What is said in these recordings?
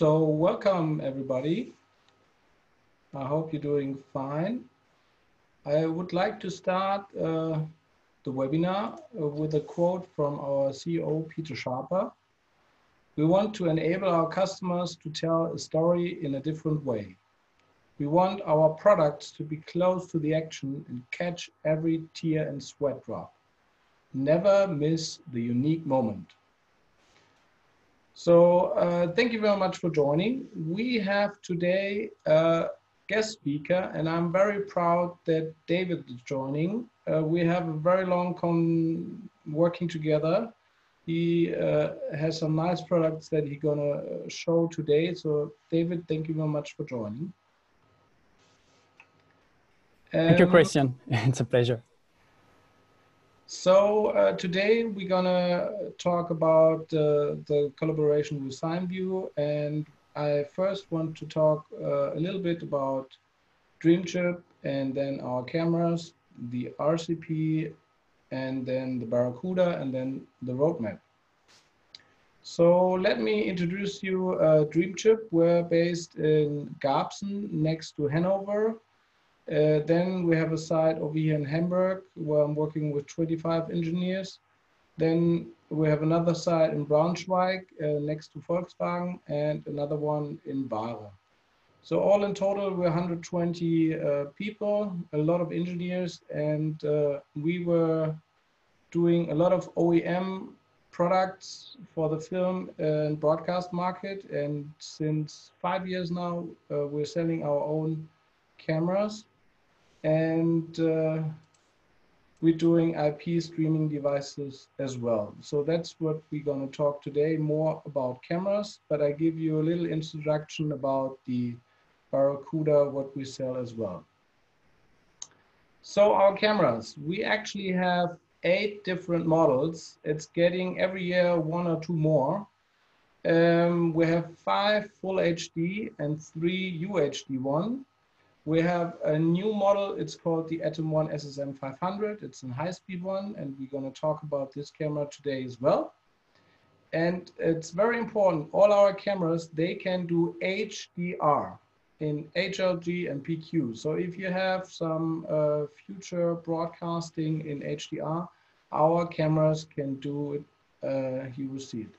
So welcome everybody. I hope you're doing fine. I would like to start uh, the webinar uh, with a quote from our CEO, Peter Sharper. We want to enable our customers to tell a story in a different way. We want our products to be close to the action and catch every tear and sweat drop. Never miss the unique moment. So uh, thank you very much for joining. We have today a guest speaker and I'm very proud that David is joining. Uh, we have a very long con working together. He uh, has some nice products that he's gonna show today. So David, thank you very much for joining. Thank you, um, Christian. It's a pleasure. So uh, today we're gonna talk about uh, the collaboration with Cyanview and I first want to talk uh, a little bit about DreamChip and then our cameras, the RCP and then the Barracuda and then the roadmap. So let me introduce you uh, DreamChip. We're based in Garbsen next to Hanover uh, then we have a site over here in Hamburg where I'm working with 25 engineers. Then we have another site in Braunschweig uh, next to Volkswagen and another one in Baare. So all in total, we're 120 uh, people, a lot of engineers, and uh, we were doing a lot of OEM products for the film and broadcast market. And since five years now, uh, we're selling our own cameras and uh, we're doing IP streaming devices as well. So that's what we're going to talk today more about cameras, but I give you a little introduction about the Barracuda, what we sell as well. So our cameras, we actually have eight different models. It's getting every year one or two more. Um, we have five full HD and three UHD one. We have a new model. It's called the Atom One SSM 500. It's a high-speed one, and we're going to talk about this camera today as well. And it's very important. All our cameras, they can do HDR in HLG and PQ. So if you have some uh, future broadcasting in HDR, our cameras can do it. Uh, you will see it.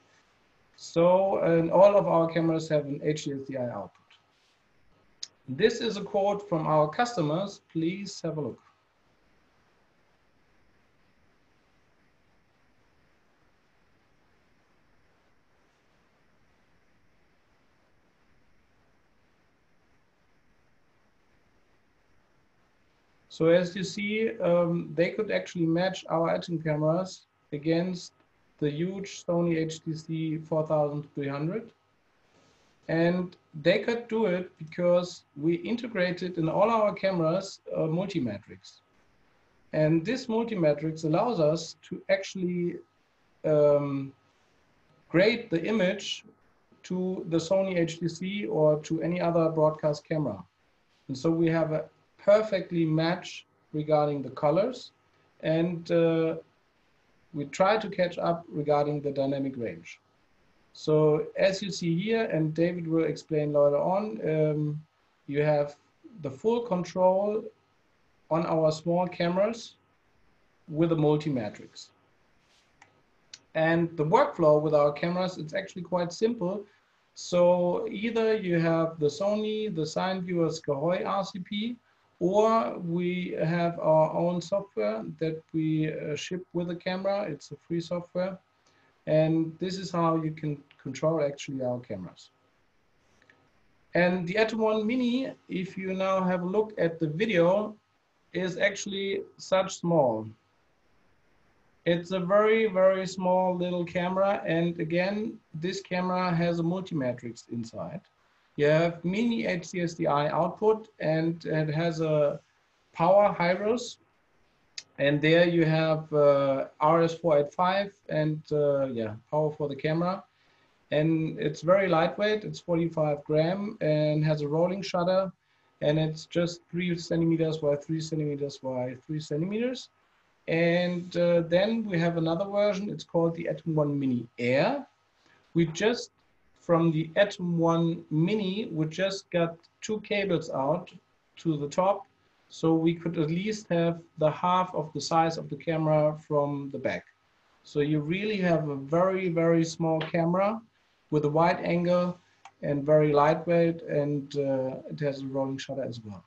So, and all of our cameras have an HDSDI output. This is a quote from our customers. Please have a look. So as you see, um, they could actually match our atom cameras against the huge Sony HDC 4300. And they could do it because we integrated in all our cameras uh, multi-matrix. And this multi-matrix allows us to actually um, grade the image to the Sony HDC or to any other broadcast camera. And so we have a perfectly match regarding the colors and uh, we try to catch up regarding the dynamic range. So as you see here, and David will explain later on, um, you have the full control on our small cameras with a multi-matrix. And the workflow with our cameras, it's actually quite simple. So either you have the Sony, the SignViewer SKAARHOJ RCP, or we have our own software that we uh, ship with the camera. It's a free software. And this is how you can control actually our cameras. And the Atom One Mini, if you now have a look at the video, is actually such small. It's a very, very small little camera. And again, this camera has a multi-matrix inside. You have mini HDSDI output and it has a power Hirose and there you have uh, RS485 and uh, yeah, power for the camera. And it's very lightweight, it's 45 gram and has a rolling shutter and it's just three centimeters by three centimeters by three centimeters. And uh, then we have another version, it's called the Atom One Mini Air. We just from the Atom 1 Mini, we just got two cables out to the top, so we could at least have the half of the size of the camera from the back. So you really have a very, very small camera with a wide angle and very lightweight, and uh, it has a rolling shutter as well.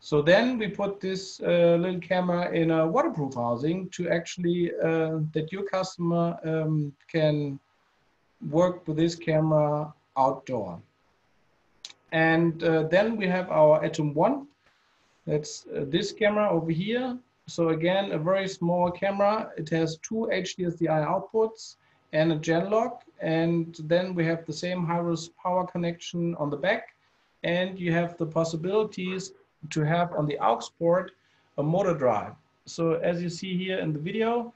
So then we put this uh, little camera in a waterproof housing to actually, uh, that your customer um, can work with this camera outdoor. And uh, then we have our Atom 1. That's uh, this camera over here. So again, a very small camera. It has two HDSDI outputs and a Genlock. And then we have the same Hirose power connection on the back. And you have the possibilities to have on the aux port a motor drive. So as you see here in the video,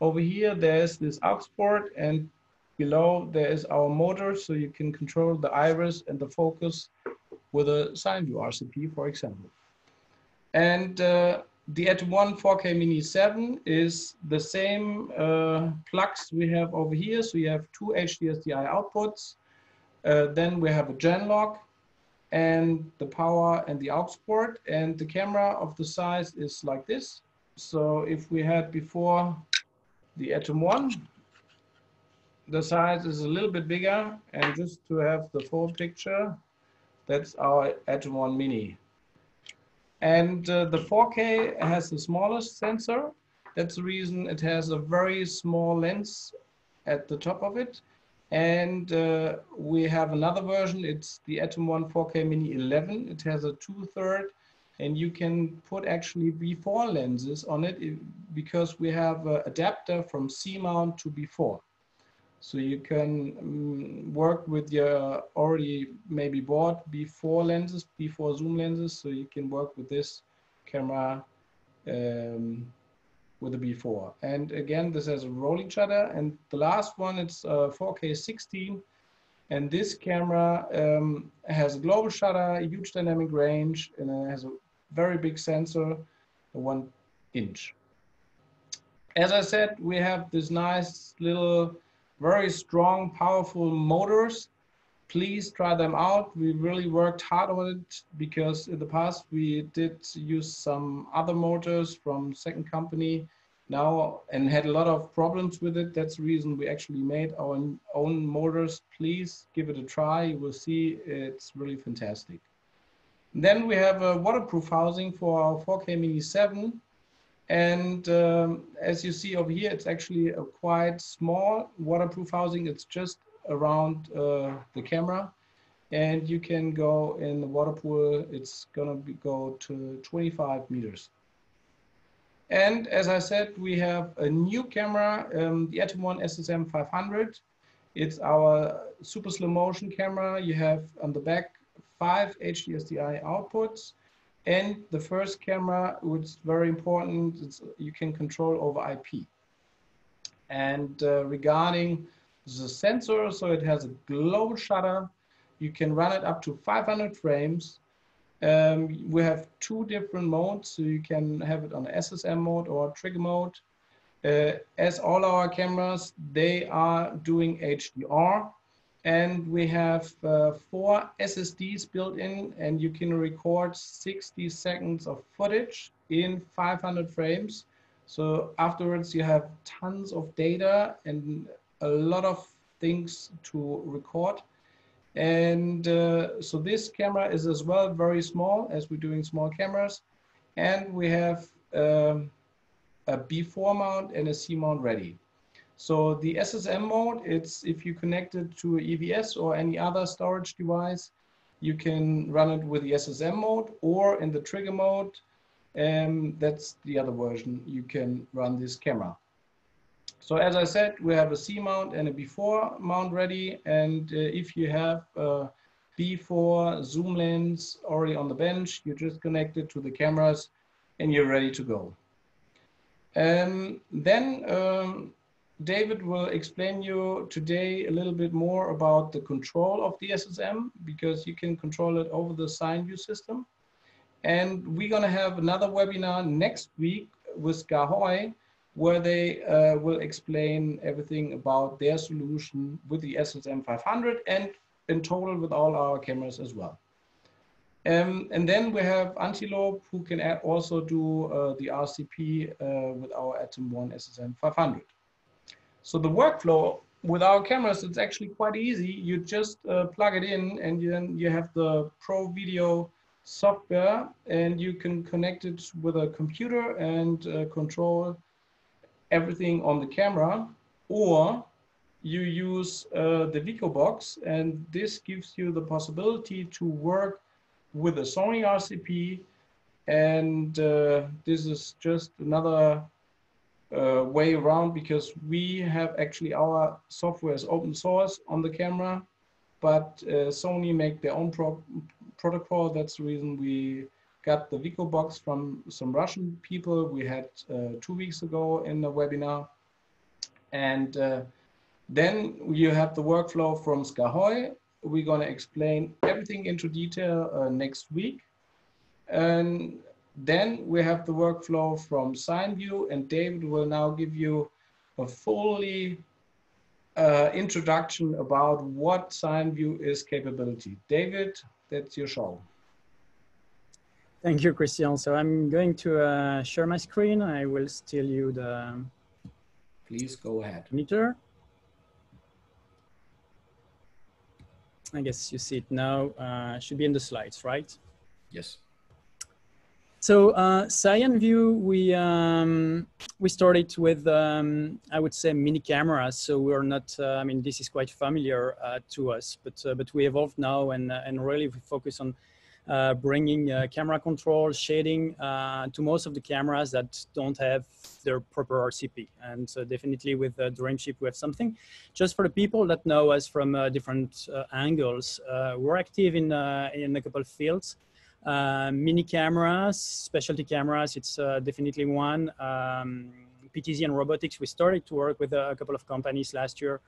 over here there's this aux port and below there is our motor so you can control the iris and the focus with a Cyanview RCP for example. And uh, the Atom 1 4K Mini 7 is the same uh, plugs we have over here. So you have two HDSDI outputs. Uh, then we have a Genlock and the power and the aux port. And the camera of the size is like this. So if we had before the Atom 1, the size is a little bit bigger. And just to have the full picture, that's our Atom 1 Mini. And uh, the 4K has the smallest sensor. That's the reason it has a very small lens at the top of it. And uh, we have another version. It's the Atom 1 4K Mini 11. It has a two-third and you can put actually B4 lenses on it because we have an adapter from C mount to B4. So you can um, work with your already maybe bought B4 lenses, B4 zoom lenses. So you can work with this camera um, with a B4. And again, this has a rolling shutter. And the last one, it's uh, 4K 16. And this camera um, has a global shutter, a huge dynamic range, and it has a very big sensor, one inch. As I said, we have this nice little very strong, powerful motors. Please try them out. We really worked hard on it because in the past we did use some other motors from second company now and had a lot of problems with it. That's the reason we actually made our own motors. Please give it a try. You will see it's really fantastic. then we have a waterproof housing for our 4K Mini 7 and um, as you see over here, it's actually a quite small waterproof housing. It's just around uh, the camera. And you can go in the water pool. It's gonna go to 25 meters. And as I said, we have a new camera, um, the Atom 1 SSM 500. It's our super slow motion camera. You have on the back five HDSDI outputs. And the first camera, which is very important, it's, you can control over IP. And uh, regarding the sensor, so it has a global shutter. You can run it up to 500 frames. Um, we have two different modes, so you can have it on SSM mode or trigger mode. Uh, as all our cameras, they are doing HDR, and we have uh, four SSDs built in and you can record 60 seconds of footage in 500 frames. So afterwards you have tons of data and a lot of things to record. And uh, so this camera is as well very small as we're doing small cameras. And we have um, a B4 mount and a C mount ready. So the SSM mode, it's if you connect it to EVS or any other storage device, you can run it with the SSM mode or in the trigger mode. And that's the other version. You can run this camera. So as I said, we have a C mount and a B4 mount ready. And uh, if you have a B4 zoom lens already on the bench, you just connect it to the cameras and you're ready to go. Um, then um, David will explain you today a little bit more about the control of the SSM because you can control it over the sign Cyanview system. And we're gonna have another webinar next week with SKAARHOJ where they uh, will explain everything about their solution with the SSM 500 and in total with all our cameras as well. Um, and then we have Antelope who can also do uh, the RCP uh, with our Atom 1 SSM 500. So the workflow with our cameras, it's actually quite easy. You just uh, plug it in and then you have the Pro Video software and you can connect it with a computer and uh, control everything on the camera or you use uh, the VicoBox and this gives you the possibility to work with a Sony RCP and uh, this is just another uh, way around because we have actually our software is open source on the camera, but uh, Sony make their own pro protocol. That's the reason we got the Vico box from some Russian people we had uh, two weeks ago in the webinar. And uh, then you have the workflow from SKAARHOJ. We're going to explain everything into detail uh, next week. And then we have the workflow from Cyanview and David will now give you a fully uh, introduction about what Cyanview is capability. David, that's your show. Thank you, Christian. So I'm going to uh, share my screen. I will steal you the Please go ahead. Meter. I guess you see it now. Uh, should be in the slides, right? Yes. So uh, Cyanview, we um, we started with um, I would say mini cameras. So we're not. Uh, I mean, this is quite familiar uh, to us, but uh, but we evolved now and uh, and really we focus on uh, bringing camera control, shading to most of the cameras that don't have their proper RCP. And so definitely with uh, Dreamchip, we have something. Just for the people that know us from different angles, we're active in in a couple of fields. Uh, mini cameras, specialty cameras, it's uh, definitely one. Um, PTZ and robotics, we started to work with a, couple of companies last year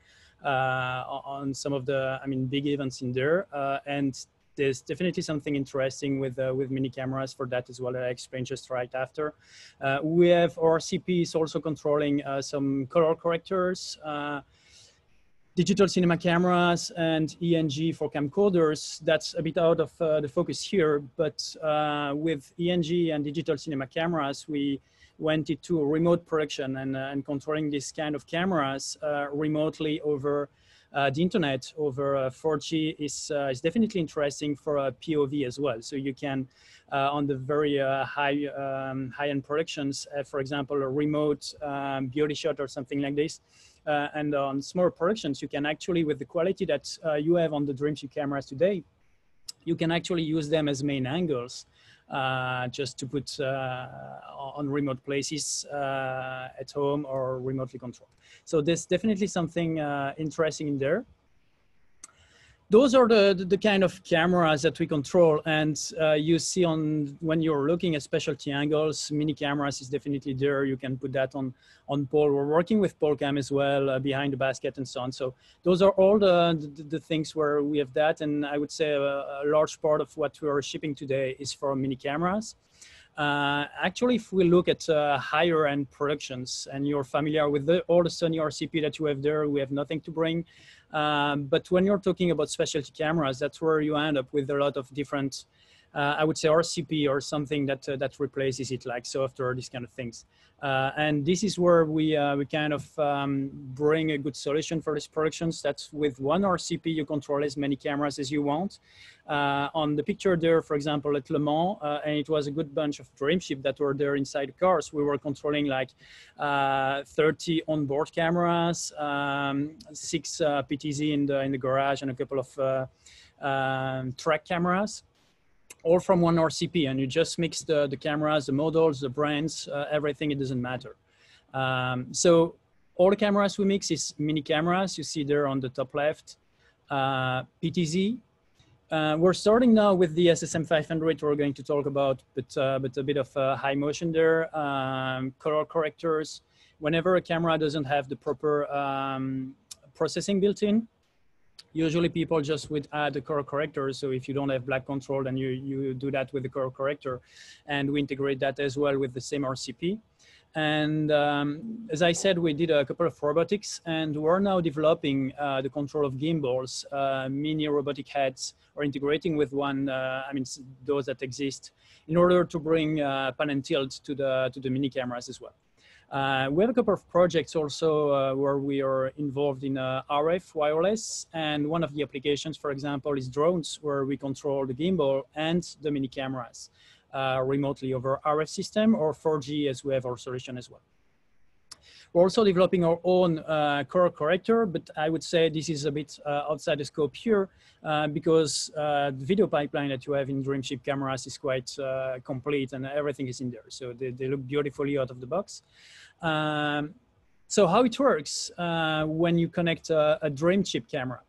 uh, on some of the, I mean, big events in there. Uh, and there's definitely something interesting with uh, with mini cameras for that as well that I explained just right after. Uh, we have RCPs also controlling some color correctors digital cinema cameras and ENG for camcorders, that's a bit out of uh, the focus here, but uh, with ENG and digital cinema cameras, we went into remote production and, uh, and controlling this kind of cameras uh, remotely over uh, the internet over 4G uh, is, is definitely interesting for a POV as well. So you can, on the very high, um, high-end productions, for example, a remote um, beauty shot or something like this, uh, and on smaller productions, you can actually, with the quality that uh, you have on the Dreamchip cameras today, you can actually use them as main angles uh, just to put uh, on remote places uh, at home or remotely controlled. So there's definitely something uh, interesting in there those are the, the kind of cameras that we control. And uh, you see on when you're looking at specialty angles mini cameras is definitely there. You can put that on on pole we're working with Polecam as well uh, behind the basket and so on. So those are all the, the, the things where we have that. And i would say a, a, large part of what we are shipping today is for mini cameras. Uh, actually, if we look at uh, higher end productions and you're familiar with the, all the Sony RCP that you have there, we have nothing to bring. Um, but when you're talking about specialty cameras, that's where you end up with a lot of different I would say RCP or something that uh, that replaces it, like software, these kind of things. Uh, and this is where we we kind of um, bring a good solution for these productions. That's with one RCP, you control as many cameras as you want. on the picture there, for example, at Le Mans, and it was a good bunch of Dreamchip that were there inside cars. We were controlling like 30 onboard cameras, um, six PTZ in the in the garage, and a couple of um, track cameras all from one RCP and you just mix the, the cameras, the models, the brands, uh, everything, it doesn't matter. Um, so all the cameras we mix is mini cameras. You see there on the top left, uh, PTZ. Uh, we're starting now with the SSM 500 we're going to talk about, but, uh, but a bit of uh, high motion there, um, color correctors. Whenever a camera doesn't have the proper um, processing built in, usually people just would add a color corrector. So if you don't have black control, then you, you do that with the color corrector. And we integrate that as well with the same RCP. And um, as I said, we did a couple of robotics and we're now developing uh, the control of gimbals, uh, mini robotic heads, or integrating with one, uh, I mean, those that exist in order to bring uh, pan and tilt to the, to the mini cameras as well. Uh, we have a couple of projects also uh, where we are involved in RF wireless. And one of the applications, for example, is drones where we control the gimbal and the mini cameras uh, remotely over RF system or 4G as we have our solution as well. We're also developing our own uh, color corrector, but I would say this is a bit uh, outside the scope here uh, because uh, the video pipeline that you have in Dreamchip cameras is quite uh, complete and everything is in there. So they, they look beautifully out of the box. Um, so how it works uh, when you connect a, a Dreamchip camera.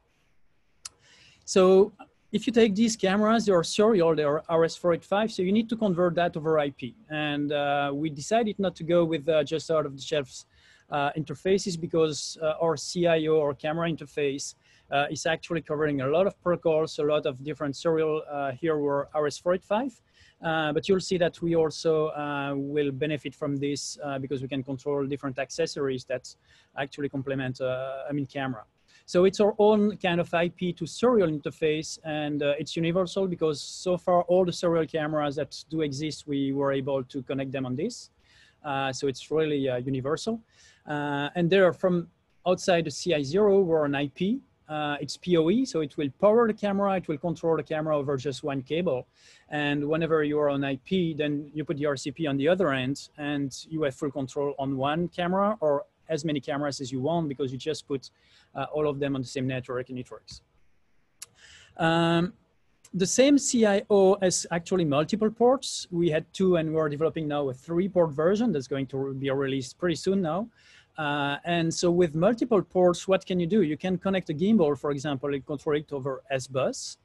So if you take these cameras, they are serial, they are RS485, so you need to convert that over IP. And uh, we decided not to go with uh, just out of the shelves interfaces because uh, our CI0 or camera interface uh, is actually covering a lot of protocols, a lot of different serial. Uh, here were RS485. but you'll see that we also will benefit from this because we can control different accessories that actually complement I mean camera. So it's our own kind of IP to serial interface and uh, it's universal because so far all the serial cameras that do exist, we were able to connect them on this. Uh, so it's really uh, universal. Uh, and they are from outside the CI0, we're an IP. Uh, it's PoE, so it will power the camera, it will control the camera over just one cable. And whenever you're on IP, then you put the RCP on the other end and you have full control on one camera or as many cameras as you want because you just put uh, all of them on the same network and it works. Um, the same CI0 has actually multiple ports. We had two and we're developing now a three port version that's going to be released pretty soon now. Uh, and so with multiple ports, what can you do? You can connect a gimbal, for example, and control it over S-Bus.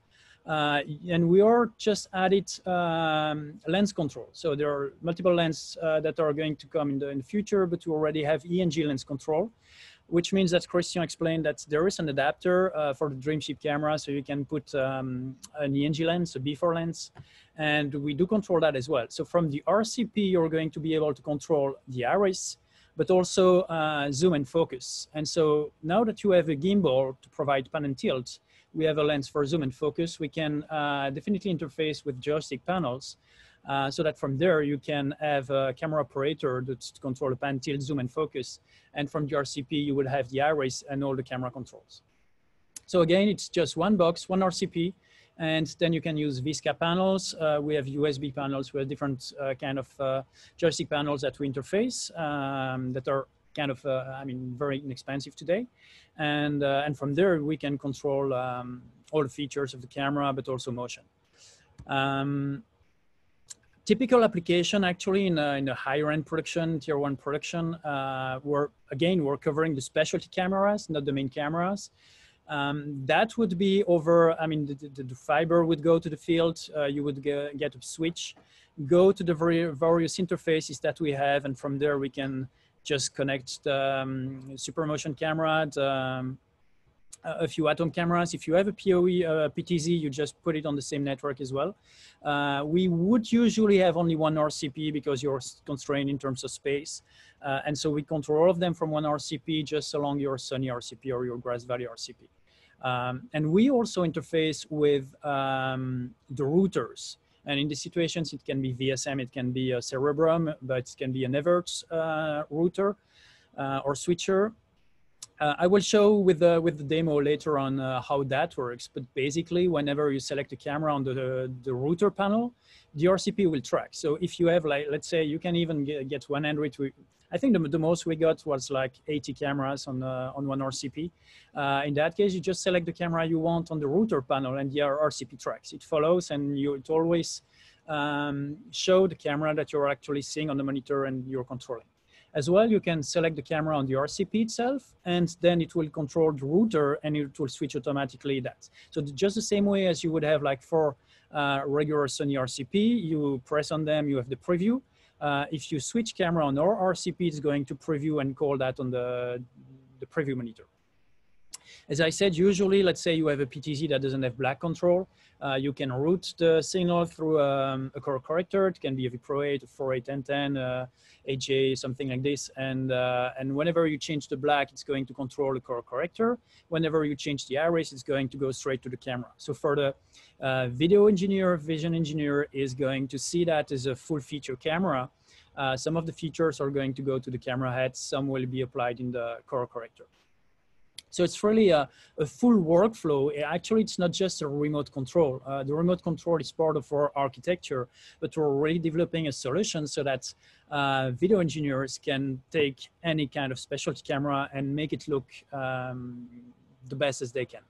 Uh, and we are just added um, lens control. So there are multiple lenses uh, that are going to come in the, in the future, but we already have ENG lens control, which means that Christian explained that there is an adapter uh, for the Dreamchip camera. So you can put um, an ENG lens, a B4 lens, and we do control that as well. So from the RCP, you're going to be able to control the iris, but also uh, zoom and focus. And so now that you have a gimbal to provide pan and tilt, we have a lens for zoom and focus. We can uh, definitely interface with joystick panels uh, so that from there you can have a camera operator that control the pan, tilt, zoom and focus. And from the RCP, you will have the iris and all the camera controls. So again, it's just one box, one RCP, and then you can use VISCA panels. Uh, we have USB panels. We have different uh, kind of uh, joystick panels that we interface um, that are kind of, uh, I mean, very inexpensive today. And, uh, and from there, we can control um, all the features of the camera, but also motion. Um, typical application actually in a, in a higher end production, tier one production, uh, we're, again, we're covering the specialty cameras, not the main cameras. Um, that would be over, I mean, the, the, the fiber would go to the field, uh, you would get, get a switch, go to the various interfaces that we have, and from there we can just connect the um, supermotion camera, the, um, a few atom cameras. If you have a PoE, uh, PTZ, you just put it on the same network as well. Uh, we would usually have only one RCP because you're constrained in terms of space. Uh, and so we control all of them from one RCP just along your Sony RCP or your Grass Valley RCP. Um, and we also interface with um, the routers. And in these situations, it can be VSM, it can be a Cerebrum, but it can be an Evertz uh, router uh, or switcher. Uh, I will show with the, with the demo later on uh, how that works, but basically whenever you select a camera on the, the, the, router panel, the RCP will track. So if you have like, let's say you can even get, get 100, I think the, the most we got was like 80 cameras on, uh, on one RCP. Uh, in that case, you just select the camera you want on the router panel and the RCP tracks. It follows and you, it always um, show the camera that you're actually seeing on the monitor and you're controlling. As well, you can select the camera on the RCP itself, and then it will control the router and it will switch automatically that. So just the same way as you would have like for uh, regular Sony RCP, you press on them, you have the preview, uh, if you switch camera on our RCP, it's going to preview and call that on the, the preview monitor. As I said, usually, let's say you have a PTZ that doesn't have black control. Uh, you can route the signal through um, a color corrector. It can be a vPro 8, 4810, uh, AJ, something like this. And, uh, and whenever you change the black, it's going to control the color corrector. Whenever you change the iris, it's going to go straight to the camera. So for the uh, video engineer, vision engineer is going to see that as a full feature camera. Uh, some of the features are going to go to the camera head. Some will be applied in the color corrector. So it's really a, a, full workflow. Actually, it's not just a remote control. Uh, the remote control is part of our architecture, but we're already developing a solution so that uh, video engineers can take any kind of specialty camera and make it look um, the best as they can.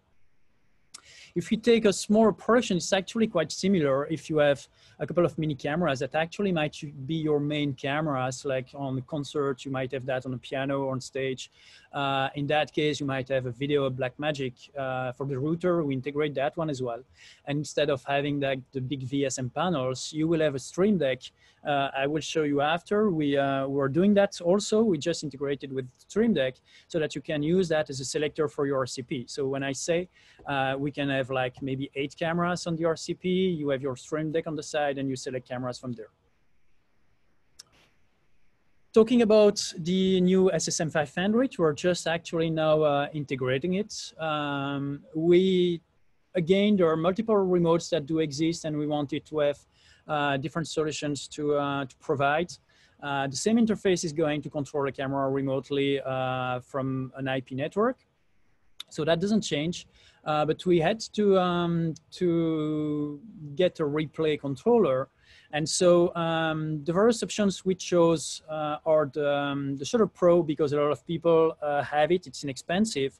If you take a small portion, it's actually quite similar. If you have a couple of mini cameras that actually might be your main cameras, like on the concert, you might have that on a piano or on stage. Uh, in that case, you might have a video of Blackmagic uh, for the router. We integrate that one as well. And instead of having like the big VSM panels, you will have a Stream Deck. Uh, I will show you after. We uh, were doing that also. We just integrated with Stream Deck so that you can use that as a selector for your RCP. So when I say uh, we can have like maybe eight cameras on the RCP, you have your Stream Deck on the side and you select cameras from there. Talking about the new SSM500, we're just actually now uh, integrating it. Um, we, again, there are multiple remotes that do exist and we wanted to have uh, different solutions to, uh, to provide. Uh, the same interface is going to control a camera remotely uh, from an IP network. So that doesn't change, uh, but we had to, um, to get a replay controller. And so um, the various options we chose uh, are the, um, the ShuttlePRO because a lot of people uh, have it, it's inexpensive.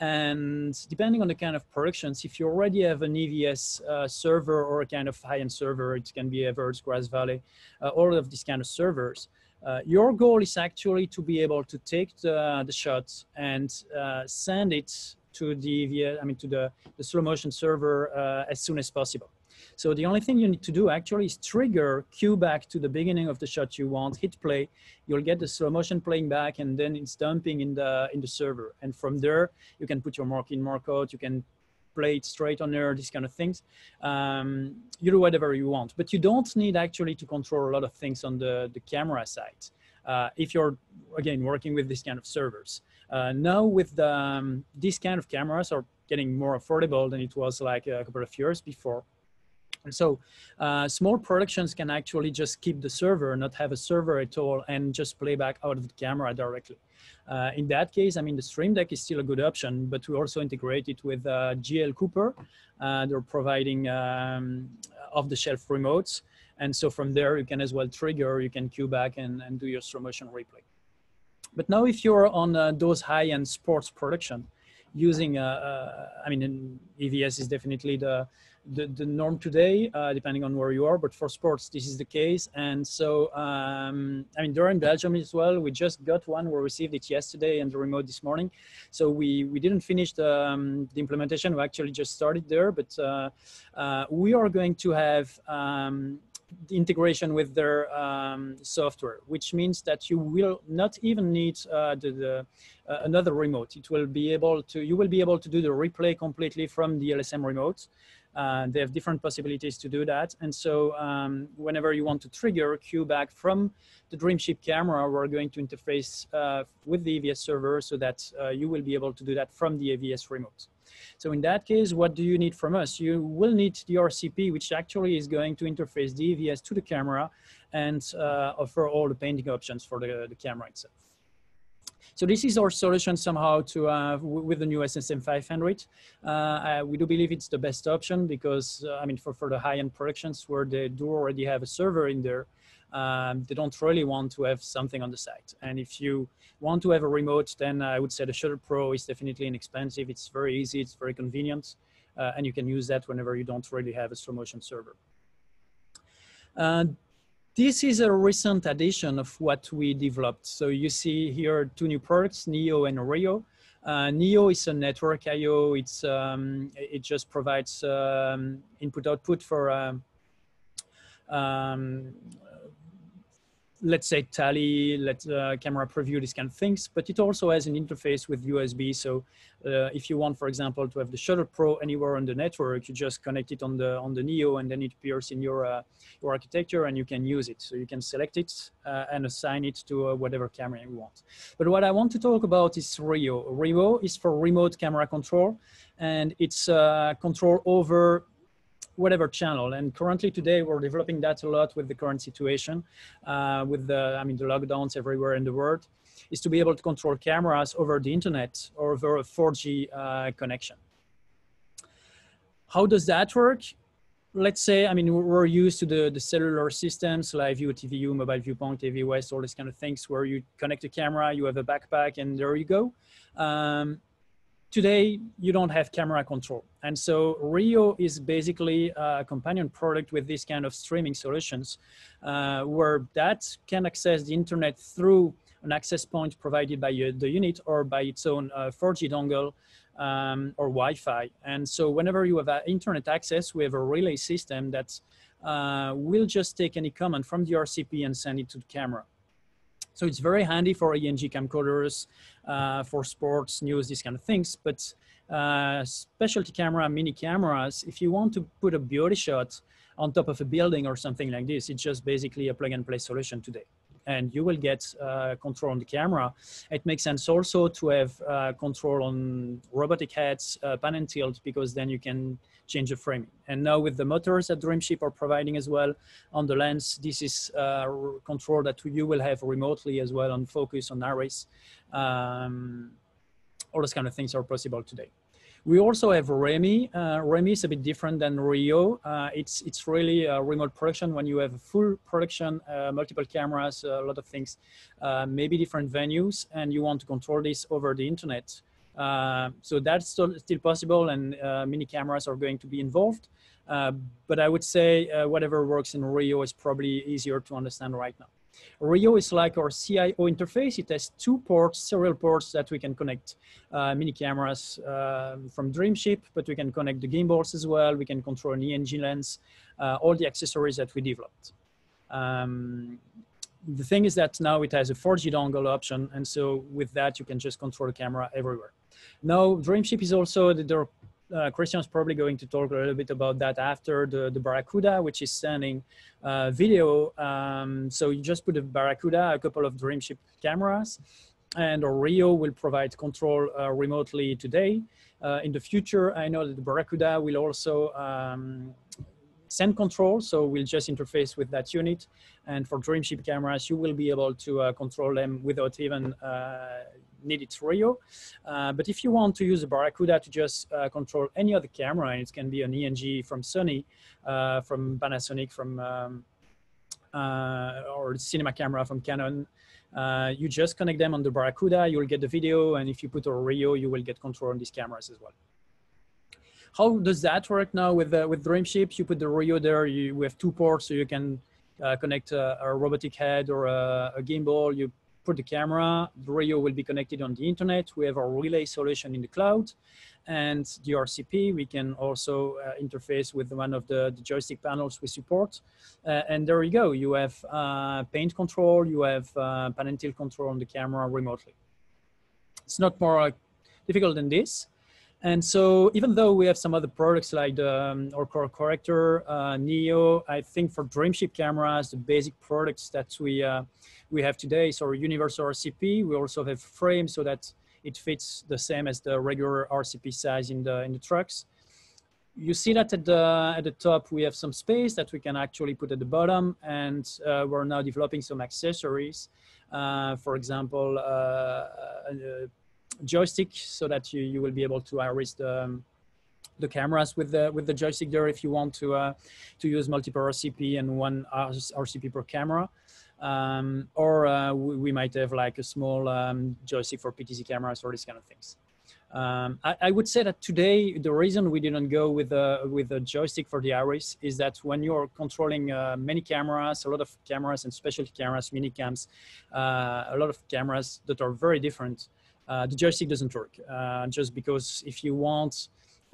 And depending on the kind of productions, if you already have an EVS uh, server or a kind of high-end server, it can be Evertz, Grass Valley, uh, all of these kind of servers, uh, your goal is actually to be able to take the, the shots and uh, send it to the I mean, to the, the slow motion server as soon as possible. So the only thing you need to do actually is trigger cue back to the beginning of the shot you want, hit play, you'll get the slow motion playing back and then it's dumping in the, in the server. And from there, you can put your mark in, mark out, you can play it straight on there, these kind of things. Um, you do whatever you want, but you don't need actually to control a lot of things on the, the camera side. Uh, if you're, again, working with this kind of servers. Uh, now with the, um, these kind of cameras are getting more affordable than it was like a couple of years before. And so uh, small productions can actually just keep the server, not have a server at all, and just play back out of the camera directly. Uh, in that case, I mean, the Stream Deck is still a good option, but we also integrate it with uh, JL Cooper. Uh, they're providing um, off-the-shelf remotes. And so from there, you can as well trigger, you can cue back and, and do your slow motion replay. But now if you're on uh, those high-end sports production, using, uh, uh, I mean, EVS is definitely the, the, the norm today, uh, depending on where you are. But for sports, this is the case. And so, um, I mean, during Belgium as well, we just got one. We received it yesterday and the remote this morning. So we, we didn't finish the, um, the implementation. We actually just started there, but uh, uh, we are going to have um, the integration with their um, software, which means that you will not even need uh, the, the uh, another remote. It will be able to, you will be able to do the replay completely from the LSM remote. Uh, they have different possibilities to do that. And so um, whenever you want to trigger a cue back from the Dreamchip camera, we're going to interface uh, with the EVS server so that uh, you will be able to do that from the EVS remote. So in that case, what do you need from us? You will need the RCP, which actually is going to interface the EVS to the camera and uh, offer all the painting options for the, the camera itself. So this is our solution somehow to uh, with the new SSM 500. Uh, we do believe it's the best option because uh, I mean for, for the high-end productions where they do already have a server in there, um, they don't really want to have something on the site. And if you want to have a remote, then I would say the ShuttlePRO is definitely inexpensive. It's very easy, it's very convenient, uh, and you can use that whenever you don't really have a slow motion server. Uh, this is a recent addition of what we developed. So you see here two new products, Neo and Rio. Uh, Neo is a network IO. It's um, it just provides um, input output for um, um let's say tally, let uh, camera preview, these kind of things, but it also has an interface with USB. So uh, if you want, for example, to have the ShuttlePRO anywhere on the network, you just connect it on the on the Neo and then it appears in your, uh, your architecture and you can use it. So you can select it uh, and assign it to uh, whatever camera you want. But what I want to talk about is Rio. Rio is for remote camera control and it's uh, control over whatever channel. And currently today we're developing that a lot with the current situation, uh, with the, I mean, the lockdowns everywhere in the world, is to be able to control cameras over the internet or over a 4G uh, connection. How does that work? Let's say, I mean, we're used to the, the cellular systems, LiveU, TVU, Mobile Viewpoint, AVIWEST, all these kind of things where you connect a camera, you have a backpack, and there you go. Um, today you don't have camera control. And so Rio is basically a companion product with this kind of streaming solutions uh, where that can access the internet through an access point provided by uh, the unit or by its own uh, 4G dongle um, or Wi-Fi. And so whenever you have internet access, we have a relay system that uh, will just take any command from the RCP and send it to the camera. So it's very handy for ENG camcorders, uh, for sports, news, these kind of things. But uh, specialty camera, mini cameras, if you want to put a beauty shot on top of a building or something like this, it's just basically a plug and play solution today and you will get uh, control on the camera. It makes sense also to have uh, control on robotic heads, uh, pan and tilt, because then you can change the framing. And now with the motors that Dreamchip are providing as well on the lens, this is uh, control that you will have remotely as well on focus, on iris. Um, all those kind of things are possible today. We also have Remi. Uh, Remi is a bit different than Rio. Uh, it's, it's really a remote production when you have full production, uh, multiple cameras, a lot of things, uh, maybe different venues, and you want to control this over the internet. Uh, so that's still, still possible and mini cameras are going to be involved. but I would say whatever works in Rio is probably easier to understand right now. Rio is like our CI0 interface. It has two ports, serial ports that we can connect uh, mini cameras uh, from Dreamchip, but we can connect the gimbals as well. We can control an ENG lens, uh, all the accessories that we developed. Um, the thing is that now it has a 4G dongle option. And so with that, you can just control the camera everywhere. Now, Dreamchip is also, there uh, Christian's probably going to talk a little bit about that after the, the Barracuda, which is sending uh, video. Um, so you just put a Barracuda, a couple of Dreamchip cameras, and Rio will provide control uh, remotely today. Uh, in the future, I know that the Barracuda will also um, send control, so we'll just interface with that unit. And for Dreamchip cameras, you will be able to uh, control them without even uh, need its Rio. Uh, but if you want to use a Barracuda to just uh, control any other camera, and it can be an ENG from Sony, uh, from Panasonic, from um, uh, or cinema camera from Canon, uh, you just connect them on the Barracuda, you will get the video, and if you put a Rio, you will get control on these cameras as well. How does that work now with uh, with Dreamchip? You put the Rio there, you we have two ports, so you can connect a, a, robotic head or a, a gimbal. You put the camera, the radio will be connected on the internet. We have our relay solution in the cloud and the RCP. We can also uh, interface with one of the, the joystick panels we support. Uh, and there you go. You have uh, paint control, you have uh, pan and tilt control on the camera remotely. It's not more uh, difficult than this. And so even though we have some other products like the um, or color corrector, uh, Neo, I think for Dreamchip cameras, the basic products that we uh, we have today our universal RCP. We also have frame so that it fits the same as the regular RCP size in the in the trucks. You see that at the at the top we have some space that we can actually put at the bottom, and uh, we're now developing some accessories. Uh, for example, uh, joystick so that you, you will be able to iris the, um, the cameras with the with the joystick there if you want to uh, to use multiple RCP and one RCP per camera. Um, or uh, we, we, might have like a small um, joystick for PTZ cameras or these kind of things. Um, I, I, would say that today the reason we didn't go with a with a joystick for the iris is that when you're controlling uh, many cameras, a lot of cameras and specialty cameras, mini cams, uh, a lot of cameras that are very different uh, the joystick doesn't work uh, just because if you want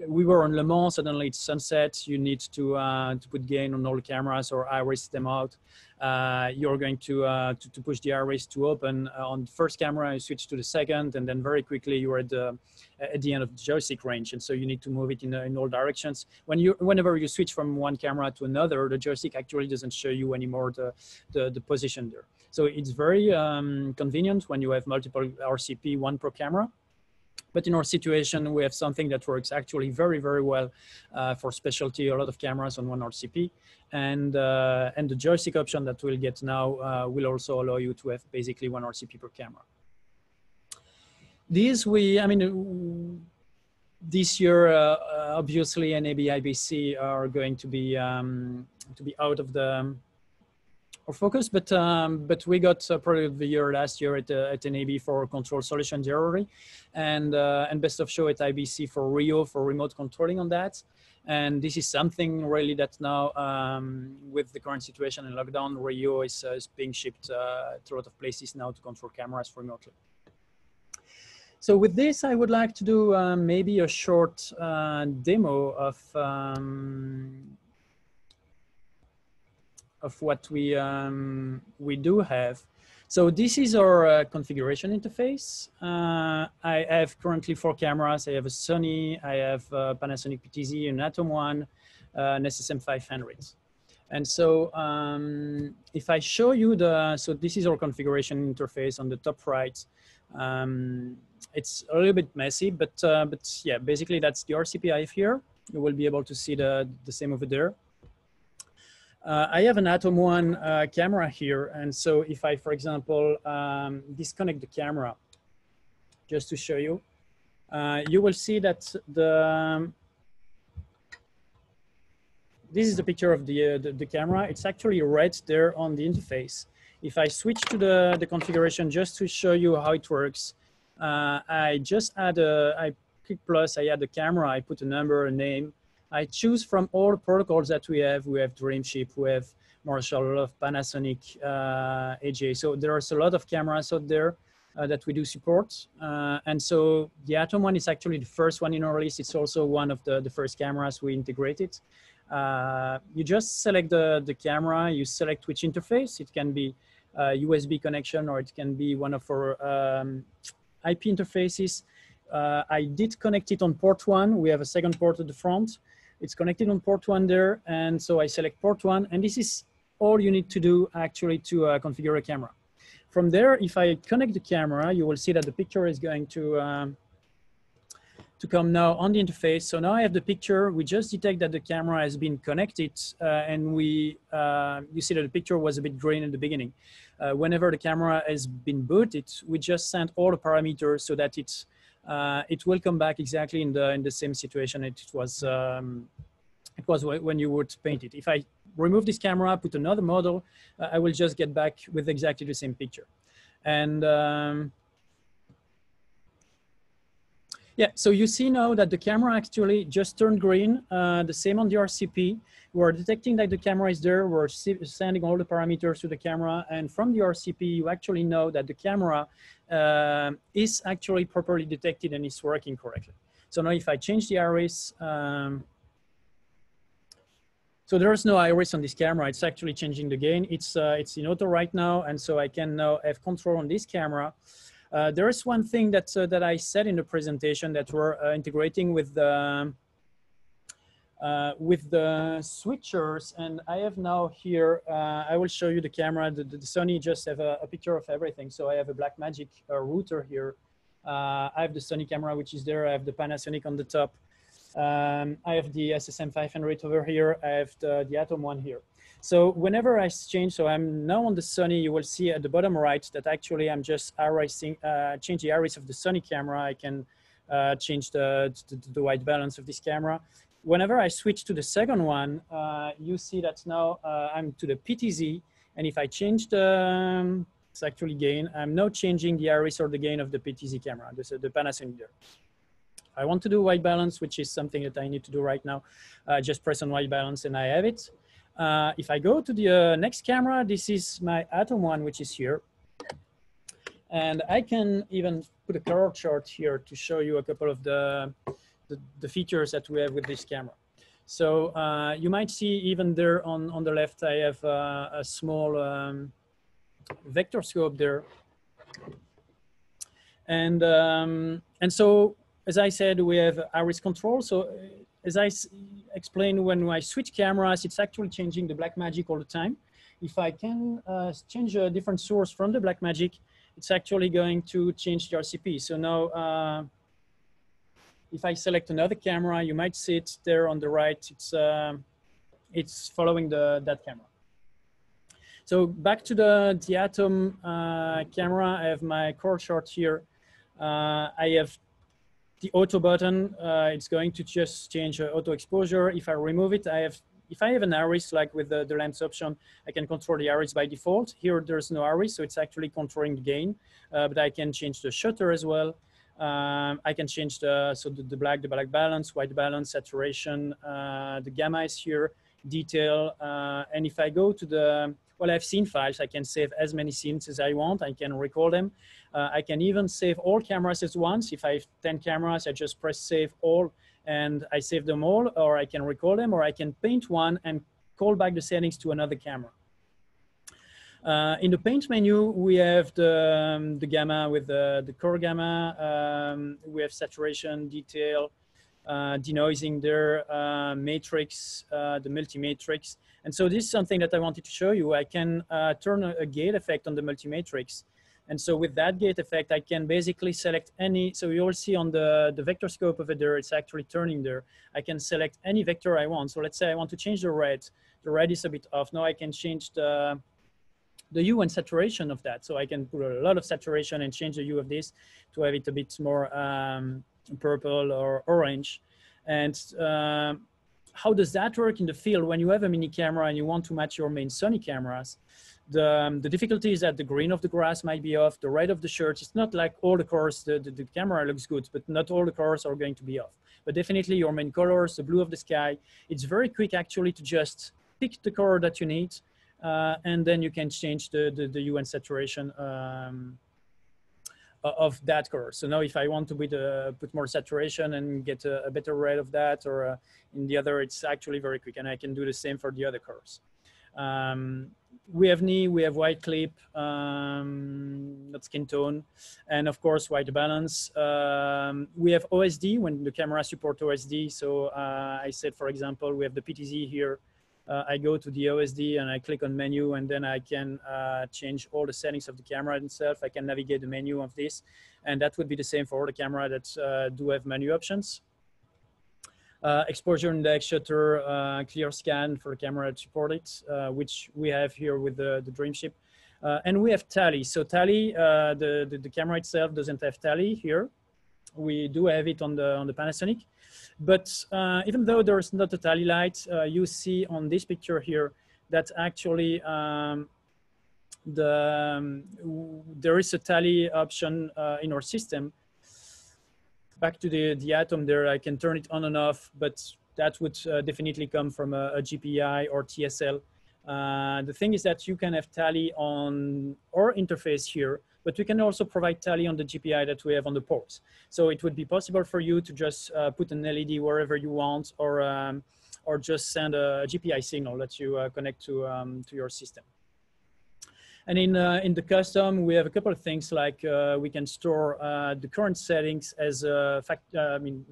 we were on Le Mans, suddenly it's sunset, you need to, uh, to put gain on all the cameras or iris them out. Uh, you're going to, uh, to, to, push the iris to open uh, on the first camera, you switch to the second, and then very quickly you're at the, at the end of the joystick range. And so you need to move it in, in all directions. When you, whenever you switch from one camera to another, the joystick actually doesn't show you anymore the, the, the position there. So it's very um, convenient when you have multiple RCP, one per camera. But in our situation, we have something that works actually very, very well uh, for specialty, a lot of cameras on one RCP. And, uh, and the joystick option that we'll get now uh, will also allow you to have basically one RCP per camera. These we, I mean, this year, uh, obviously NAB IBC are going to be, um, to be out of the, our focus, but um, but we got uh, the year last year at, uh, at NAB for control solution theory, and uh, and best of show at IBC for Rio for remote controlling on that. And this is something really that now, um, with the current situation in lockdown, Rio is, uh, is being shipped uh, to a lot of places now to control cameras remotely. So with this, I would like to do uh, maybe a short demo of um, of what we, um, we do have. So this is our uh, configuration interface. Uh, I have currently four cameras. I have a Sony, I have a Panasonic PTZ, an Atom One, uh, an SSM 500. And so um, if I show you the, so this is our configuration interface on the top right. Um, it's a little bit messy, but, uh, but yeah, basically that's the RCP I have here. You will be able to see the, the same over there. Uh, I have an Atom One uh, camera here. And so if I, for example, um, disconnect the camera, just to show you, uh, you will see that the, um, this is the picture of the, uh, the, the, camera. It's actually red there on the interface. If I switch to the, the configuration just to show you how it works, uh, I just add a, I click plus, I add the camera, I put a number, a name, I choose from all the protocols that we have. We have Dreamchip, we have Marshall, of Panasonic, uh, AJ. So there's a lot of cameras out there uh, that we do support. Uh, and so the Atom one is actually the first one in our list. It's also one of the, the first cameras we integrated. Uh, you just select the, the camera, you select which interface. It can be USB connection or it can be one of our um, IP interfaces. Uh, I did connect it on port one. We have a second port at the front. It's connected on port one there. And so I select port one and this is all you need to do actually to uh, configure a camera. From there, if I connect the camera, you will see that the picture is going to, um, to come now on the interface. So now I have the picture. We just detect that the camera has been connected uh, and we, uh, you see that the picture was a bit green in the beginning. Uh, whenever the camera has been booted, we just send all the parameters so that it's uh, it will come back exactly in the in the same situation it was um, it was when you would paint it. If I remove this camera, put another model, uh, I will just get back with exactly the same picture. And um, yeah, so you see now that the camera actually just turned green, uh, the same on the RCP. We're detecting that the camera is there, we're sending all the parameters to the camera, and from the RCP, you actually know that the camera uh, is actually properly detected and is working correctly. So now if I change the iris, um, so there is no iris on this camera. It's actually changing the gain. It's, uh, it's in auto right now. And so I can now have control on this camera. Uh, there is one thing that, uh, that I said in the presentation that we're uh, integrating with the, uh, with the switchers and I have now here, uh, I will show you the camera. The, the Sony just have a, a, picture of everything. So I have a Blackmagic uh, router here. I have the Sony camera, which is there. I have the Panasonic on the top. Um, I have the SSM 500 over here. I have the, the Atom one here. So whenever I change, so I'm now on the Sony, you will see at the bottom right that actually I'm just irising, uh, change the iris of the Sony camera. I can uh, change the, the, the, white balance of this camera whenever I switch to the second one, uh, you see that now uh, I'm to the PTZ. And if I change the, um, it's actually gain, I'm now changing the iris or the gain of the PTZ camera, is the Panasonic there. I want to do white balance, which is something that I need to do right now. Uh, just press on white balance and I have it. Uh, if I go to the uh, next camera, this is my Atom one, which is here. And I can even put a color chart here to show you a couple of the the, the features that we have with this camera. So uh, you might see even there on, on the left, I have uh, a small um, vector scope there. And, um, and so, as I said, we have iris control. So as I explained, when I switch cameras, it's actually changing the Blackmagic all the time. If I can uh, change a different source from the Blackmagic, it's actually going to change the RCP. So now, uh, if I select another camera, you might see it there on the right. It's, uh, it's following the, that camera. So back to the, the Atom uh, camera, I have my core chart here. Uh, I have the auto button. Uh, it's going to just change auto exposure. If I remove it, I have if I have an iris, like with the, the lens option, I can control the iris by default. Here, there's no iris, so it's actually controlling the gain, uh, but I can change the shutter as well. Um, I can change the, so the, the, black, the black balance, white balance, saturation, uh, the gamma is here, detail. Uh, and if I go to the, well, I have scene files. I can save as many scenes as I want. I can record them. Uh, I can even save all cameras at once. If I have 10 cameras, I just press save all and I save them all, or I can recall them, or I can paint one and call back the settings to another camera. Uh, in the paint menu, we have the, um, the gamma with the, the core gamma. Um, we have saturation, detail, uh, denoising there, uh, matrix, uh, the multi-matrix. And so this is something that I wanted to show you. I can uh, turn a, a, gate effect on the multi-matrix. And so with that gate effect, I can basically select any, so you'll see on the, the vector scope of there, it's actually turning there. I can select any vector I want. So let's say I want to change the red. The red is a bit off. Now I can change the, the hue and saturation of that. So I can put a lot of saturation and change the hue of this to have it a bit more um, purple or orange. And um, how does that work in the field when you have a mini camera and you want to match your main Sony cameras? The, um, the difficulty is that the green of the grass might be off, the red of the shirt. It's not like all the colors, the, the, the camera looks good, but not all the colors are going to be off. But definitely your main colors, the blue of the sky, it's very quick actually to just pick the color that you need uh, and then you can change the, the, the UN saturation um, of that color. So now if I want to put, uh, put more saturation and get a, a better red of that or uh, in the other, it's actually very quick and I can do the same for the other colors. Um, we have knee, we have white clip, um, not skin tone, and of course white balance. Um, we have OSD when the camera support OSD. So uh, I said, for example, we have the PTZ here uh, I go to the OSD and I click on menu and then I can uh, change all the settings of the camera itself. I can navigate the menu of this and that would be the same for all the camera that uh, do have menu options. Uh, exposure index, shutter, uh, clear scan for the camera to support it, uh, which we have here with the, the Dreamchip. and we have tally. So tally, the, the, the camera itself doesn't have tally here. We do have it on the, on the Panasonic. But uh, even though there's not a tally light, uh, you see on this picture here that actually um, the, um, there is a tally option uh, in our system. Back to the, the atom there, I can turn it on and off, but that would uh, definitely come from a, a GPI or TSL. Uh, the thing is that you can have tally on our interface here, but we can also provide tally on the GPI that we have on the ports. So it would be possible for you to just uh, put an LED wherever you want or, um, or just send a GPI signal that you uh, connect to, um, to your system. And in, uh, in the custom, we have a couple of things like uh, we can store uh, the current settings as a fact, uh, I mean,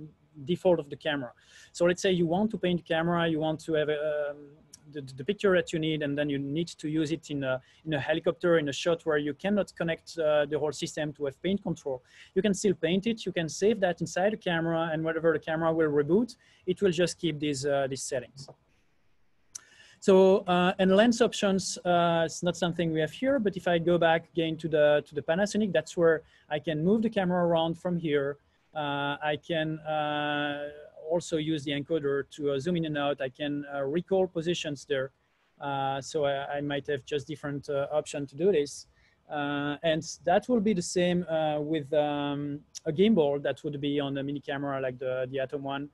default of the camera. So let's say you want to paint the camera, you want to have a, um, the, the, picture that you need, and then you need to use it in a, in a helicopter, in a shot where you cannot connect uh, the whole system to have paint control. You can still paint it, you can save that inside the camera, and whenever the camera will reboot, it will just keep these, uh, these settings. So, uh, and lens options, uh, it's not something we have here, but if I go back again to the, to the Panasonic, that's where I can move the camera around from here. Uh, I can uh, also use the encoder to uh, zoom in and out. I can uh, recall positions there. So I, I, might have just different option to do this. and that will be the same with um, a gimbal that would be on a mini camera like the, the Atom one.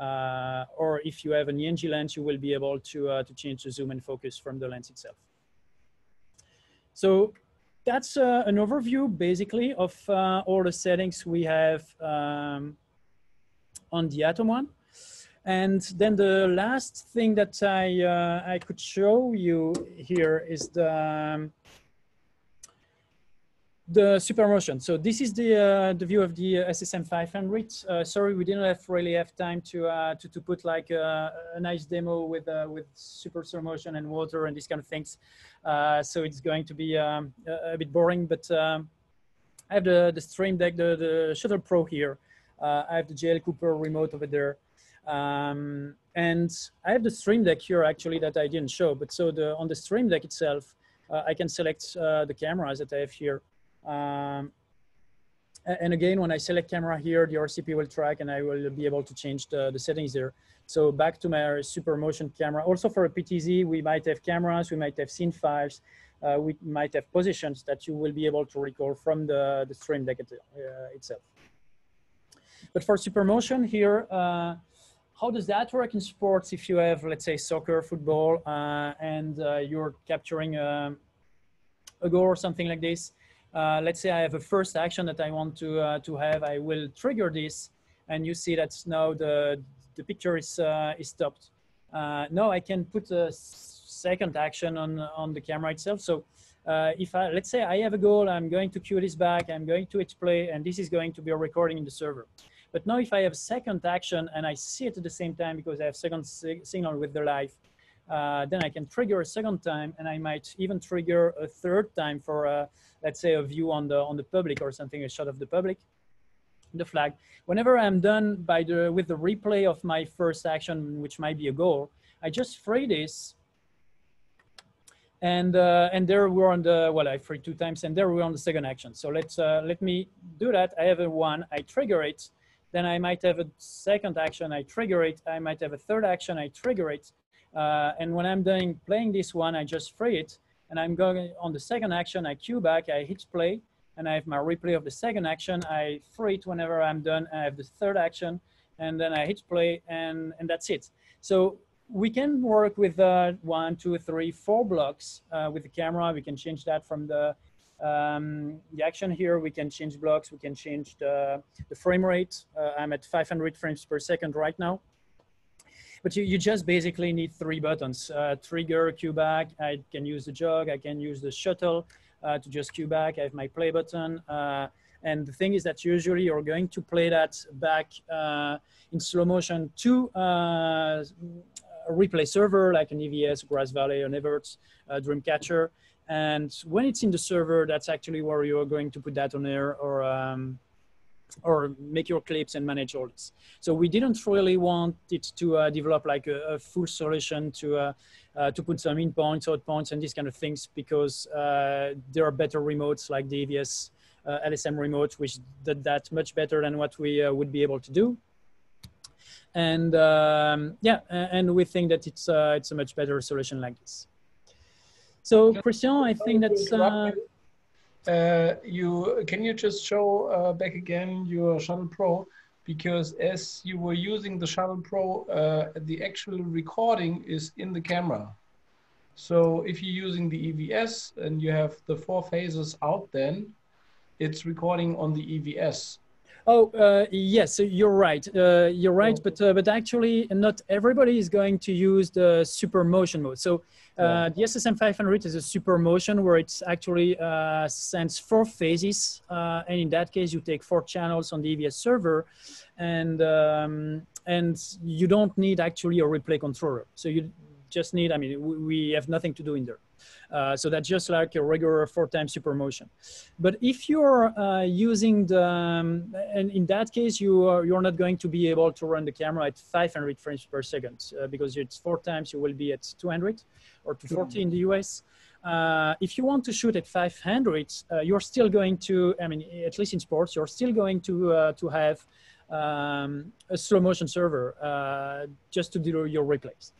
Uh, or if you have an ENG lens, you will be able to, uh, to change the zoom and focus from the lens itself. So that's uh, an overview basically of all the settings we have um, on the Atom one. And then the last thing that I, uh, I could show you here is the, um, the supermotion. So this is the, uh, the view of the SSM 500. Uh, sorry, we didn't have really have time to, uh, to, to put like a, a nice demo with, uh, with super slow motion and water and these kind of things. Uh, so it's going to be um, a, a, bit boring, but um, I have the, the Stream Deck, the, the ShuttlePRO here. I have the JL Cooper remote over there. Um, and I have the Stream Deck here actually that I didn't show, but so the on the Stream Deck itself, uh, I can select uh, the cameras that I have here. Um, and again, when I select camera here, the RCP will track and I will be able to change the, the settings there. So back to my super motion camera. Also for a PTZ, we might have cameras, we might have scene files, uh, we might have positions that you will be able to recall from the, the Stream Deck uh, itself. But for super motion here, uh, how does that work in sports if you have, let's say, soccer, football, uh, and uh, you're capturing a, um, a, goal or something like this? Uh, let's say I have a first action that I want to, uh, to have. I will trigger this, and you see that now the, the picture is, uh, is stopped. Uh, now I can put a second action on, on the camera itself. So if I, let's say I have a goal, I'm going to cue this back, I'm going to hit play, and this is going to be a recording in the server. But now if I have second action and I see it at the same time because I have second signal with the live, uh, then I can trigger a second time and I might even trigger a third time for, uh, let's say, a view on the, on the public or something, a shot of the public, the flag. Whenever I'm done by the, with the replay of my first action, which might be a goal, I just free this and uh, and there we're on the well I free two times and there we're on the second action so let's uh, let me do that I have a one I trigger it then I might have a second action, I trigger it. I might have a third action, I trigger it. Uh, and when I'm doing playing this one, I just free it. And I'm going on the second action, I cue back, I hit play, and I have my replay of the second action. I free it whenever I'm done. I have the third action, and then I hit play, and, and that's it. So we can work with uh, one, two, three, four blocks uh, with the camera. We can change that from the um, the action here, we can change blocks, we can change the, the frame rate. Uh, I'm at 500 frames per second right now. But you, you just basically need three buttons, uh, trigger, cue back. I can use the jog, I can use the shuttle uh, to just cue back. I have my play button. Uh, and the thing is that usually you're going to play that back uh, in slow motion to uh, a replay server like an EVS, Grass Valley, an Evertz, Dreamcatcher. And when it's in the server, that's actually where you're going to put that on air or, um, or make your clips and manage all this. So we didn't really want it to uh, develop like a, a, full solution to, uh, uh, to put some in points, out points, and these kind of things because uh, there are better remotes like the EVS uh, LSM remote, which did that much better than what we uh, would be able to do. And um, yeah, and we think that it's, it's a much better solution like this. So Christian, I think that's. Uh, you can you just show uh, back again your ShuttlePRO because as you were using the ShuttlePRO, uh, the actual recording is in the camera. So if you're using the EVS and you have the four phases out, then it's recording on the EVS. Oh uh, yes, you're right. Uh, you're right, oh. but uh, but actually, not everybody is going to use the super motion mode. So uh, the SSM 500 is a super motion where it's actually uh, sends four phases, uh, and in that case, you take four channels on the EVS server, and um, and you don't need actually a replay controller. So you just need. I mean, we, we have nothing to do in there. Uh, so that's just like a regular four times super motion. But if you're uh, using the, um, and in that case, you are, you're not going to be able to run the camera at 500 frames per second uh, because it's four times, you will be at 200 or 240 in the US. Uh, if you want to shoot at 500, uh, you're still going to, I mean, at least in sports, you're still going to, uh, to have um, a slow motion server uh, just to do your replays.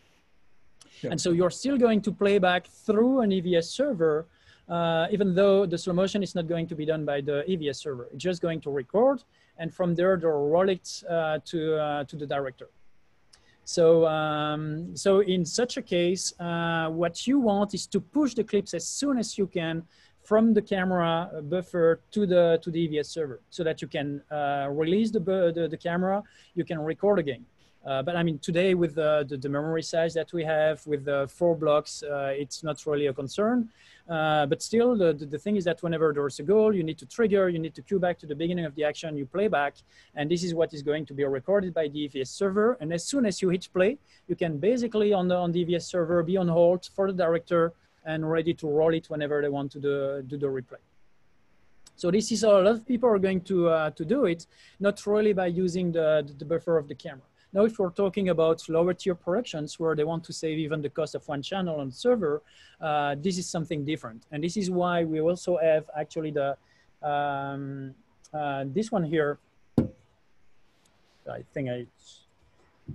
And so you're still going to play back through an EVS server, uh, even though the slow motion is not going to be done by the EVS server. It's just going to record, and from there, they'll roll it uh, to, uh, to the director. So, um, so in such a case, uh, what you want is to push the clips as soon as you can from the camera buffer to the to the EVS server, so that you can uh, release the, the, the camera, you can record again. Uh, but I mean, today with the, the, the, memory size that we have with the four blocks, uh, it's not really a concern. Uh, but still, the, the, the, thing is that whenever there's a goal, you need to trigger, you need to cue back to the beginning of the action, you play back, and this is what is going to be recorded by the EVS server. And as soon as you hit play, you can basically on the, on the EVS server be on hold for the director and ready to roll it whenever they want to do, do the replay. So this is how a lot of people are going to, uh, to do it, not really by using the, the buffer of the camera. Now, if we're talking about lower tier productions where they want to save even the cost of one channel on server, uh, this is something different. And this is why we also have actually the, um, uh, this one here, I think I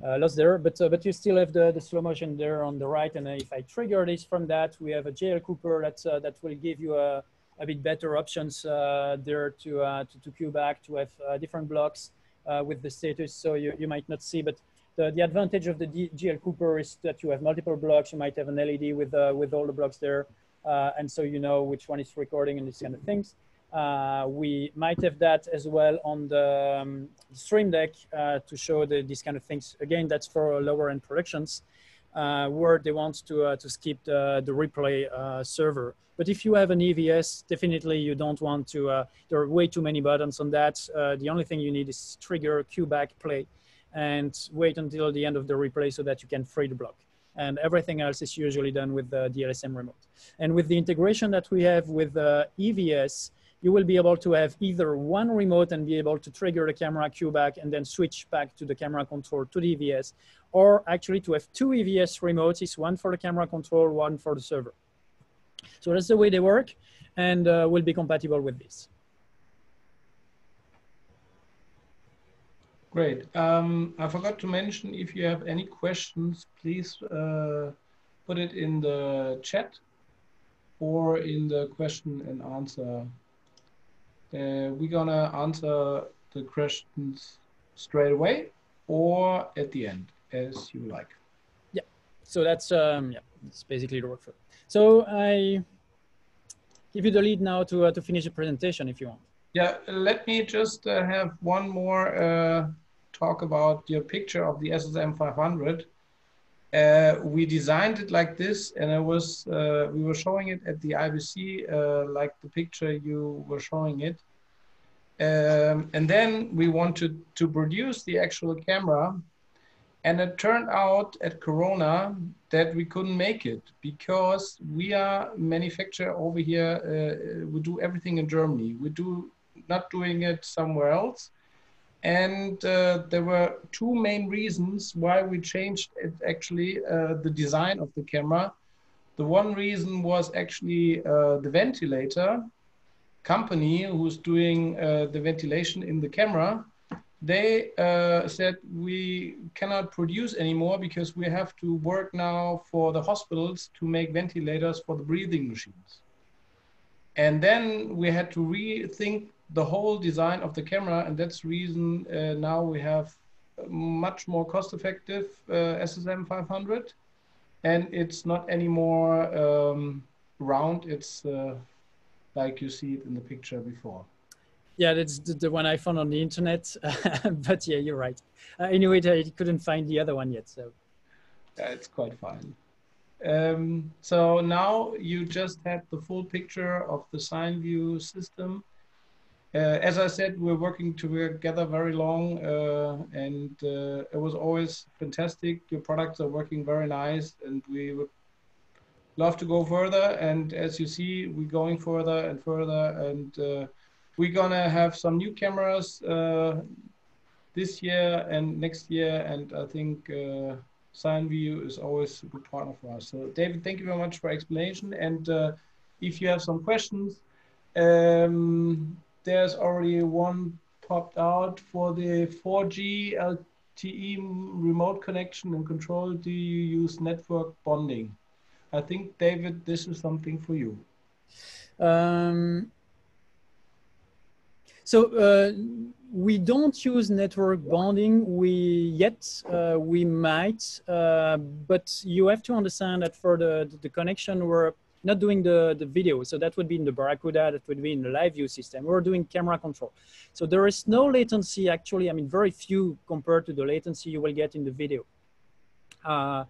uh, lost there, but, uh, but you still have the, the slow motion there on the right. And if I trigger this from that, we have a JL Cooper that, uh, that will give you a, a bit better options uh, there to, uh, to, to queue back, to have different blocks uh, with the status. So you, you might not see, but the, the advantage of the JL Cooper is that you have multiple blocks. You might have an LED with, uh, with all the blocks there. Uh, and so you know which one is recording and these kind of things. Uh, we might have that as well on the um, Stream Deck uh, to show the, these kind of things. Again, that's for lower end productions uh, where they want to, uh, to skip the, the replay uh, server. But if you have an EVS, definitely you don't want to, uh, there are way too many buttons on that. Uh, the only thing you need is trigger, cue back, play, and wait until the end of the replay so that you can free the block. And everything else is usually done with the DLSM remote. And with the integration that we have with EVS, you will be able to have either one remote and be able to trigger the camera cue back and then switch back to the camera control to the EVS, or actually to have two EVS remotes, one for the camera control, one for the server. So that's the way they work and uh, will be compatible with this. Great. Um, I forgot to mention, if you have any questions, please uh, put it in the chat or in the question and answer uh, we're gonna answer the questions straight away or at the end, as you like. Yeah. So that's um, yeah, it's basically the workflow. So I give you the lead now to uh, to finish the presentation if you want. Yeah. Let me just uh, have one more uh, talk about your picture of the SSM 500. Uh, we designed it like this, and it was uh, we were showing it at the IBC, uh, like the picture you were showing it. Um, and then we wanted to produce the actual camera, and it turned out at Corona that we couldn't make it because we are manufacturer over here. Uh, we do everything in Germany. We do not doing it somewhere else and uh, there were two main reasons why we changed it actually uh, the design of the camera. The one reason was actually uh, the ventilator company who's doing uh, the ventilation in the camera. They uh, said we cannot produce anymore because we have to work now for the hospitals to make ventilators for the breathing machines. And then we had to rethink the whole design of the camera, and that's reason uh, now we have much more cost-effective uh, SSM 500, and it's not anymore um, round. It's uh, like you see it in the picture before. Yeah, that's the, the one I found on the internet, but yeah, you're right. Uh, anyway, I couldn't find the other one yet, so. Yeah, it's quite fine. Um, so now you just had the full picture of the Cyanview system uh, as I said, we're working together very long, uh, and uh, it was always fantastic. Your products are working very nice, and we would love to go further. And as you see, we're going further and further, and uh, we're gonna have some new cameras uh, this year and next year. And I think uh, Cyanview is always a good partner for us. So, David, thank you very much for explanation. And uh, if you have some questions. Um, there's already one popped out for the 4G LTE remote connection and control. Do you use network bonding? I think, David, this is something for you. Um, so uh, we don't use network bonding. We yet uh, we might, uh, but you have to understand that for the the connection we're not doing the, the video. So that would be in the Barracuda, that would be in the LiveU system. We're doing camera control. So there is no latency actually, I mean, very few compared to the latency you will get in the video. Uh,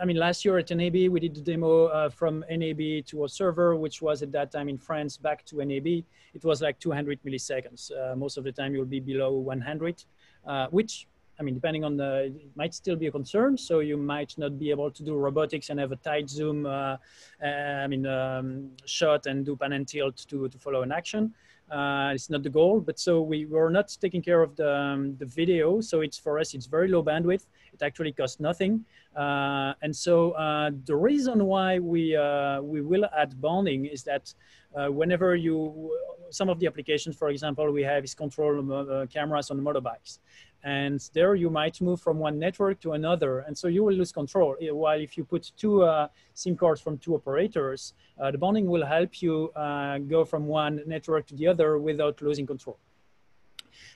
I mean, last year at NAB, we did the demo uh, from NAB to a server, which was at that time in France back to NAB. It was like 200 milliseconds. Uh, most of the time you'll be below 100, uh, which, I mean, depending on the, it might still be a concern. So you might not be able to do robotics and have a tight zoom, uh, uh, I mean, um, shot and do pan and tilt to, to follow an action. Uh, it's not the goal, but so we were not taking care of the, um, the video. So it's for us, it's very low bandwidth. It actually costs nothing. Uh, and so uh, the reason why we, uh, we will add bonding is that whenever you, some of the applications, for example, we have is control cameras on motorbikes. And there you might move from one network to another. And so you will lose control. While if you put two uh, SIM cards from two operators, the bonding will help you go from one network to the other without losing control.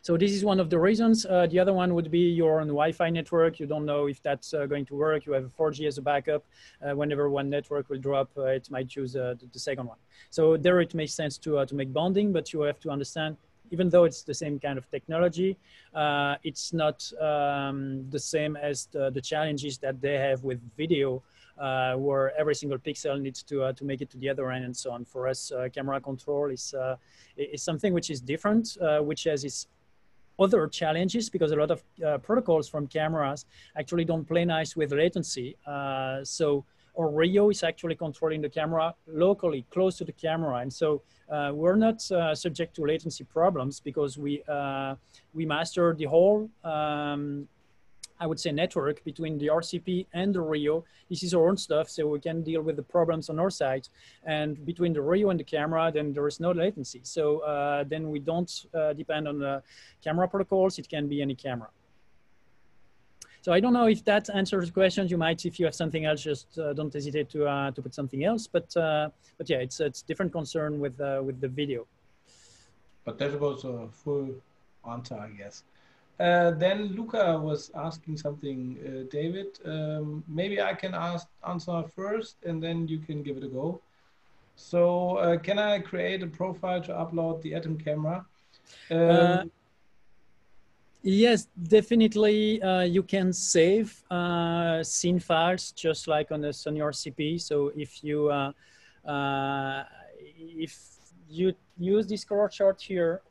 So this is one of the reasons. Uh, the other one would be you're on Wi-Fi network. You don't know if that's uh, going to work. You have 4G as a backup. Uh, whenever one network will drop, uh, it might choose uh, the, the, second one. So there it makes sense to, uh, to make bonding, but you have to understand even though it's the same kind of technology, uh, it's not um, the same as the, the, challenges that they have with video, uh, where every single pixel needs to, uh, to make it to the other end and so on. For us, camera control is, is something which is different, which has its other challenges because a lot of uh, protocols from cameras actually don't play nice with latency. Uh, so Rio is actually controlling the camera locally, close to the camera. And so uh, we're not uh, subject to latency problems because we, uh, we master the whole um, I would say network between the RCP and the Rio. This is our own stuff, so we can deal with the problems on our side. And between the Rio and the camera, then there is no latency. So uh, then we don't uh, depend on the camera protocols. It can be any camera. So I don't know if that answers the question. You might, if you have something else, just uh, don't hesitate to uh, to put something else. But uh, but yeah, it's it's different concern with uh, with the video. But that was a full answer, I guess. Uh, then Luca was asking something, uh, David. Um, maybe I can ask answer first, and then you can give it a go. So, uh, can I create a profile to upload the Atom camera? Um, uh, yes, definitely. Uh, you can save scene files just like on the Sony RCP. So, if you if you use this color chart here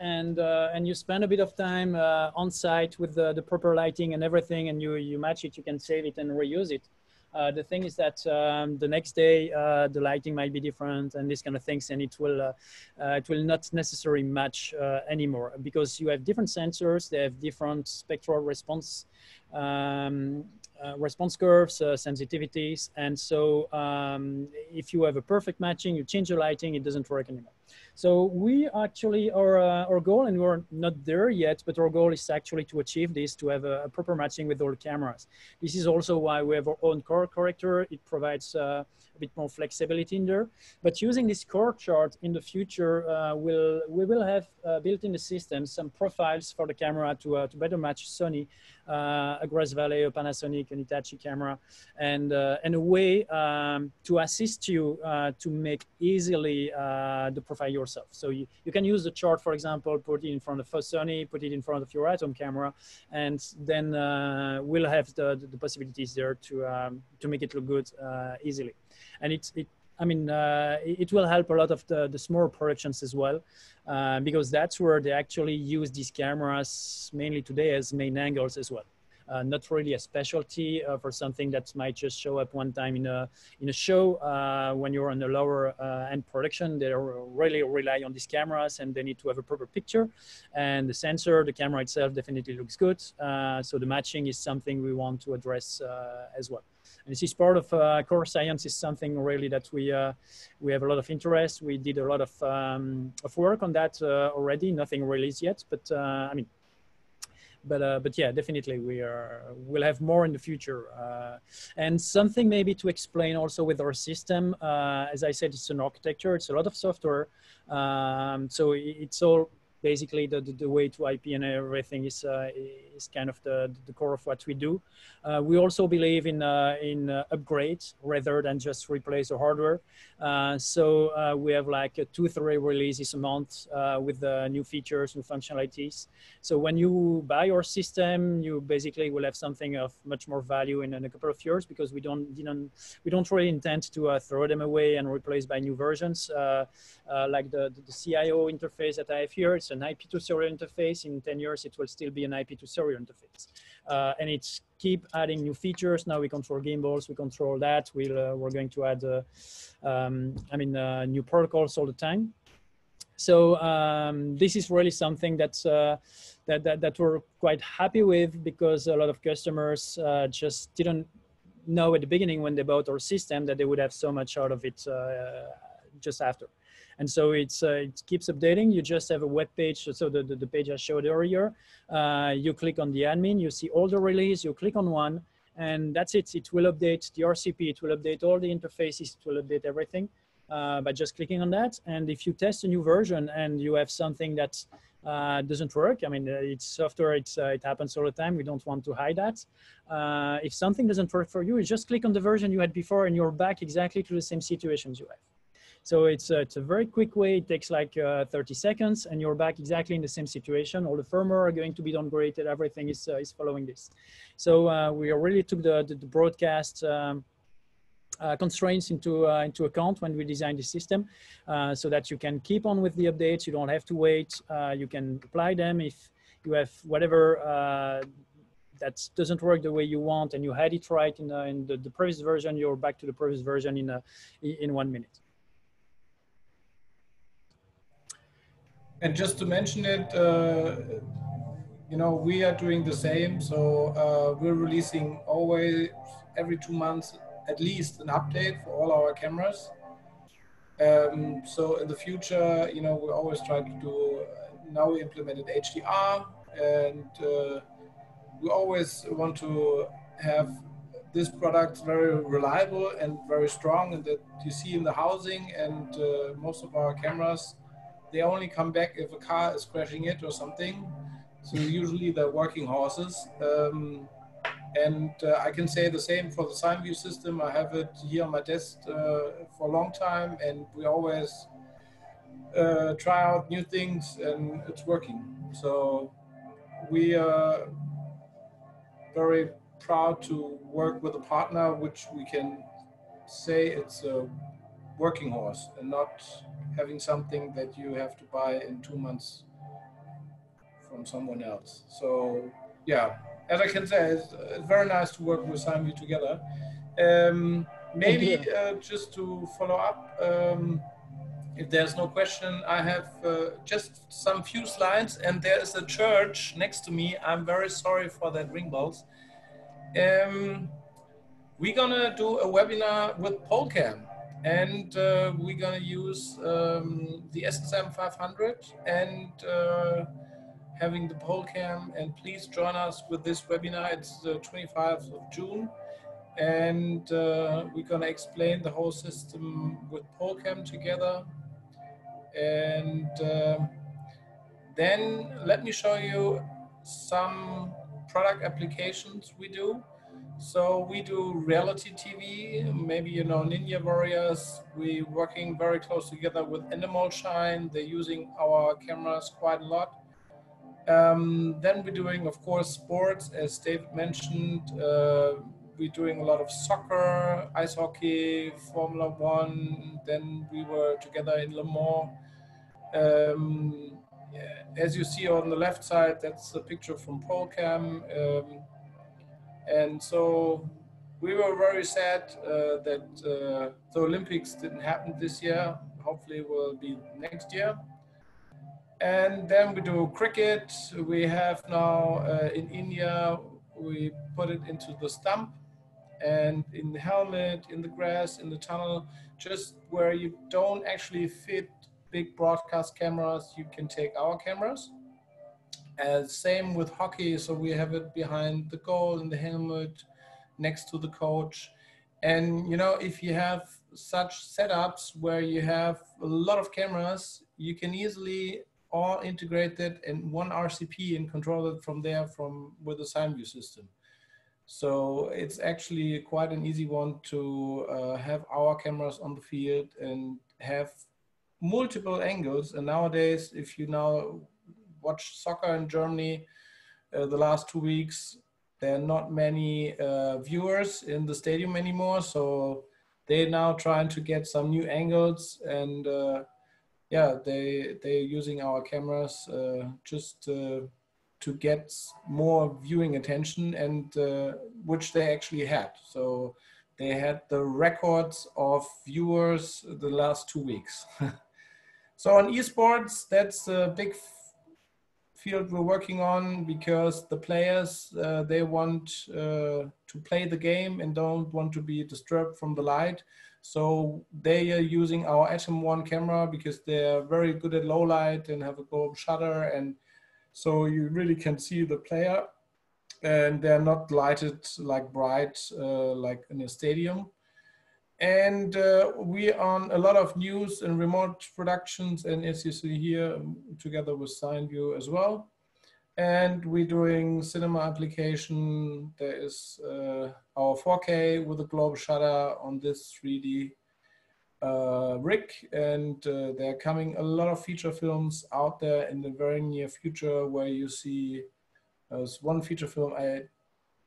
and uh, and you spend a bit of time uh, on site with the, the proper lighting and everything, and you you match it, you can save it and reuse it. Uh, the thing is that um, the next day uh, the lighting might be different and these kind of things, and it will uh, uh it will not necessarily match anymore because you have different sensors, they have different spectral response. Um, uh, response curves, uh, sensitivities. And so um, if you have a perfect matching, you change the lighting, it doesn't work anymore. So we actually, our, uh, our goal, and we're not there yet, but our goal is actually to achieve this, to have a, a proper matching with all cameras. This is also why we have our own color corrector. It provides uh, a bit more flexibility in there. But using this color chart in the future, uh, we'll, we will have uh, built in the system some profiles for the camera to, uh, to better match Sony, uh, a Grass Valley, a Panasonic, an Hitachi camera, and, and a way um, to assist you to make easily the profile yourself. So you, you can use the chart, for example, put it in front of Sony, put it in front of your Atom camera, and then uh, we'll have the, the, possibilities there to, um, to make it look good uh, easily. And it's, it, I mean, uh, it will help a lot of the, the smaller productions as well, uh, because that's where they actually use these cameras mainly today as main angles as well uh, not really a specialty uh, for something that might just show up one time in a in a show. Uh, when you're on the lower uh, end production, they really rely on these cameras and they need to have a proper picture. And the sensor, the camera itself, definitely looks good. Uh, so the matching is something we want to address uh, as well. And this is part of core science is something really that we we have a lot of interest. We did a lot of um, of work on that already. Nothing released yet, but I mean but uh, but yeah, definitely we are we'll have more in the future. Uh, and something maybe to explain also with our system, uh, as I said, it's an architecture. It's a lot of software, um, so it's all basically the, the, the, way to IP and everything is, uh, is kind of the, the core of what we do. Uh, we also believe in, uh, in uh, upgrades rather than just replace the hardware. Uh, so we have like two, three releases a month with new features, new functionalities. So when you buy our system, you basically will have something of much more value in, in a couple of years because we don't, didn't, we don't really intend to throw them away and replace by new versions. like the, the, the CI0 interface that I have here, it's an IP to serial interface. In 10 years, it will still be an IP to serial interface. Uh, and it's keep adding new features. Now we control gimbals, we control that. We'll, uh, we're going to add, uh, um, I mean, uh, new protocols all the time. So um, this is really something that's, uh, that, that, that we're quite happy with because a lot of customers just didn't know at the beginning when they bought our system that they would have so much out of it just after. And so it's, uh, it keeps updating. You just have a web page. So the, the, the page I showed earlier, uh, you click on the admin, you see all the release, you click on one, and that's it. It will update the RCP, it will update all the interfaces, it will update everything uh, by just clicking on that. And if you test a new version and you have something that uh, doesn't work. I mean, uh, it's software, it's, uh, it happens all the time. We don't want to hide that. If something doesn't work for you, you just click on the version you had before and you're back exactly to the same situations you have. So it's, uh, it's a very quick way. It takes like uh, 30 seconds and you're back exactly in the same situation. All the firmware are going to be downgraded. Everything is, uh, is following this. So uh, we really took the, the, the broadcast um, uh, constraints into, uh, into account when we designed the system so that you can keep on with the updates. You don't have to wait. you can apply them if you have whatever that doesn't work the way you want and you had it right in, uh, in the, the, previous version, you're back to the previous version in, a, in one minute. And just to mention it, uh, you know, we are doing the same. So uh, we're releasing always every two months at least an update for all our cameras. Um, so in the future, you know, we always try to do. Now we implemented HDR, and uh, we always want to have this product very reliable and very strong, and that you see in the housing and uh, most of our cameras they only come back if a car is crashing it or something. So usually they're working horses. Um, and uh, I can say the same for the Cyanview system. I have it here on my desk uh, for a long time, and we always uh, try out new things, and it's working. So we are very proud to work with a partner which we can say it's a working horse and not having something that you have to buy in two months from someone else. So yeah, as I can say, it's, it's very nice to work with Cyanview together. Um, maybe uh, just to follow up, um, if there's no question, I have uh, just some few slides and there is a church next to me. I'm very sorry for that ring bells. Um, we're gonna do a webinar with Polecam and uh, we're to use um, the SSM 500 and uh, having the Polecam. And please join us with this webinar. It's the 25th of June. And uh, we're to explain the whole system with Polecam together. And uh, then let me show you some product applications we do. So we do reality TV, maybe you know Ninja Warriors. We're working very close together with Endemol Shine. They're using our cameras quite a lot. Um, then we're doing, of course, sports, as David mentioned. Uh, we're doing a lot of soccer, ice hockey, Formula One. Then we were together in Le Mans. Um, as you see on the left side, that's a picture from Polecam. Um, and so we were very sad uh, that uh, the Olympics didn't happen this year. Hopefully, will be next year. And then we do cricket. We have now uh, in India, we put it into the stump and in the helmet, in the grass, in the tunnel, just where you don't actually fit big broadcast cameras, you can take our cameras uh, same with hockey. So we have it behind the goal in the helmet, next to the coach. And you know, if you have such setups where you have a lot of cameras, you can easily all integrated in one RCP and control it from there from with the Cyanview system. So it's actually quite an easy one to uh, have our cameras on the field and have multiple angles. And nowadays, if you now watch soccer in Germany uh, the last two weeks, there are not many uh, viewers in the stadium anymore. So they're now trying to get some new angles and uh, yeah, they, they're using our cameras uh, just uh, to get more viewing attention and uh, which they actually had. So they had the records of viewers the last two weeks. so on esports, that's a big field we're working on because the players, uh, they want uh, to play the game and don't want to be disturbed from the light. So they are using our Atom One camera because they're very good at low light and have a global shutter and so you really can see the player and they're not lighted like bright uh, like in a stadium. And uh, we are on a lot of news and remote productions and as you see here um, together with Cyanview as well. And we're doing cinema application. There is uh, our 4K with a global shutter on this 3D uh, Rick, and uh, there are coming a lot of feature films out there in the very near future where you see uh, one feature film. I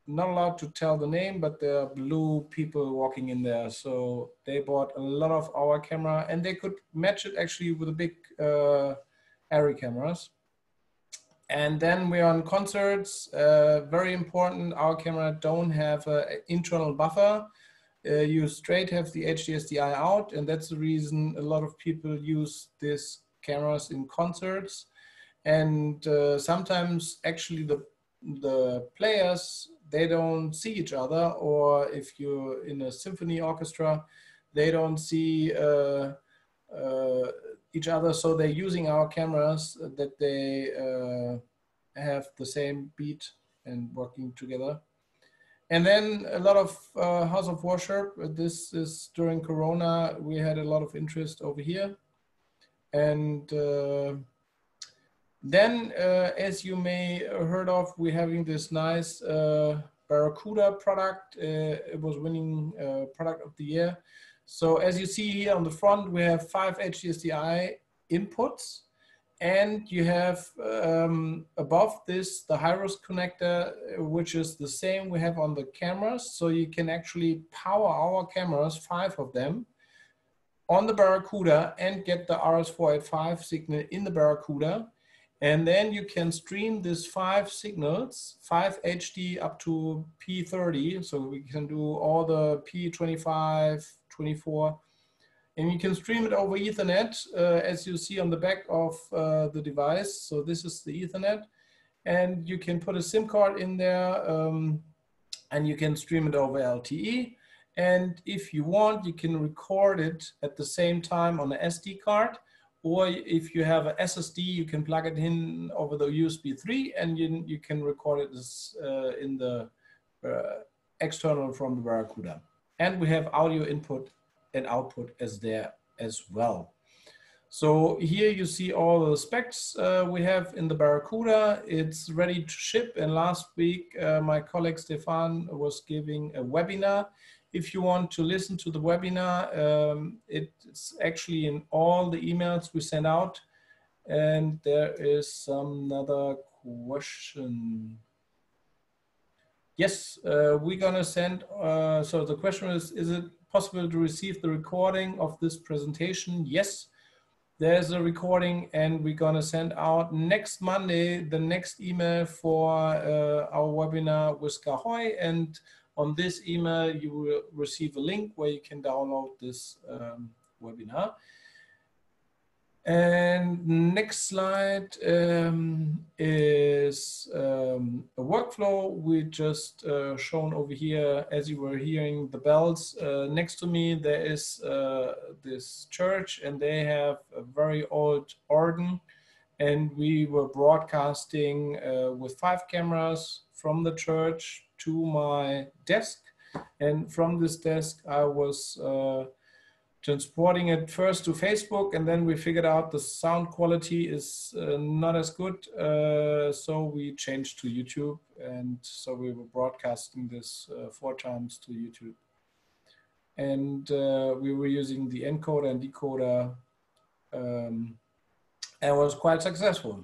not allowed to tell the name, but there are blue people walking in there. So they bought a lot of our camera, and they could match it actually with the big uh, Arri cameras. And then we're on concerts. Uh, very important. Our camera don't have an internal buffer uh, you straight have the HDSDI out, and that's the reason a lot of people use these cameras in concerts. And uh, sometimes actually the the players they don't see each other, or if you're in a symphony orchestra, they don't see uh, uh each other. So they're using our cameras that they uh, have the same beat and working together. And then a lot of uh, House of Worship. This is during Corona. We had a lot of interest over here. And uh, then, uh, as you may heard of, we're having this nice uh, Barracuda product. Uh, it was winning product of the year. So as you see here on the front, we have five HDSDI inputs and you have um, above this the Hirose connector, which is the same we have on the cameras. So you can actually power our cameras, five of them, on the Barracuda and get the RS485 signal in the Barracuda. And then you can stream these five signals, five HD up to P30. So we can do all the P25, 24, and you can stream it over Ethernet, uh, as you see on the back of uh, the device. So this is the Ethernet. And you can put a SIM card in there um, and you can stream it over LTE. And if you want, you can record it at the same time on an SD card. Or if you have an SSD, you can plug it in over the USB 3 and you, you can record it as, uh, in the uh, external from the Barracuda. And we have audio input and output as there as well. So here you see all the specs uh, we have in the Barracuda. It's ready to ship. And last week, uh, my colleague Stefan was giving a webinar. If you want to listen to the webinar, um, it's actually in all the emails we send out. And there is another question. Yes, uh, we're gonna send, uh, so the question is, is it possible to receive the recording of this presentation? Yes, there's a recording and we're gonna send out next Monday the next email for uh, our webinar with SKAARHOJ and on this email you will receive a link where you can download this um, webinar. And next slide um, is um, a workflow we just uh, shown over here as you were hearing the bells. Uh, next to me there is uh, this church and they have a very old organ and we were broadcasting uh, with five cameras from the church to my desk and from this desk I was uh, transporting it first to Facebook, and then we figured out the sound quality is uh, not as good. Uh, so we changed to YouTube, and so we were broadcasting this uh, four times to YouTube. And uh, we were using the encoder and decoder, um, and was quite successful.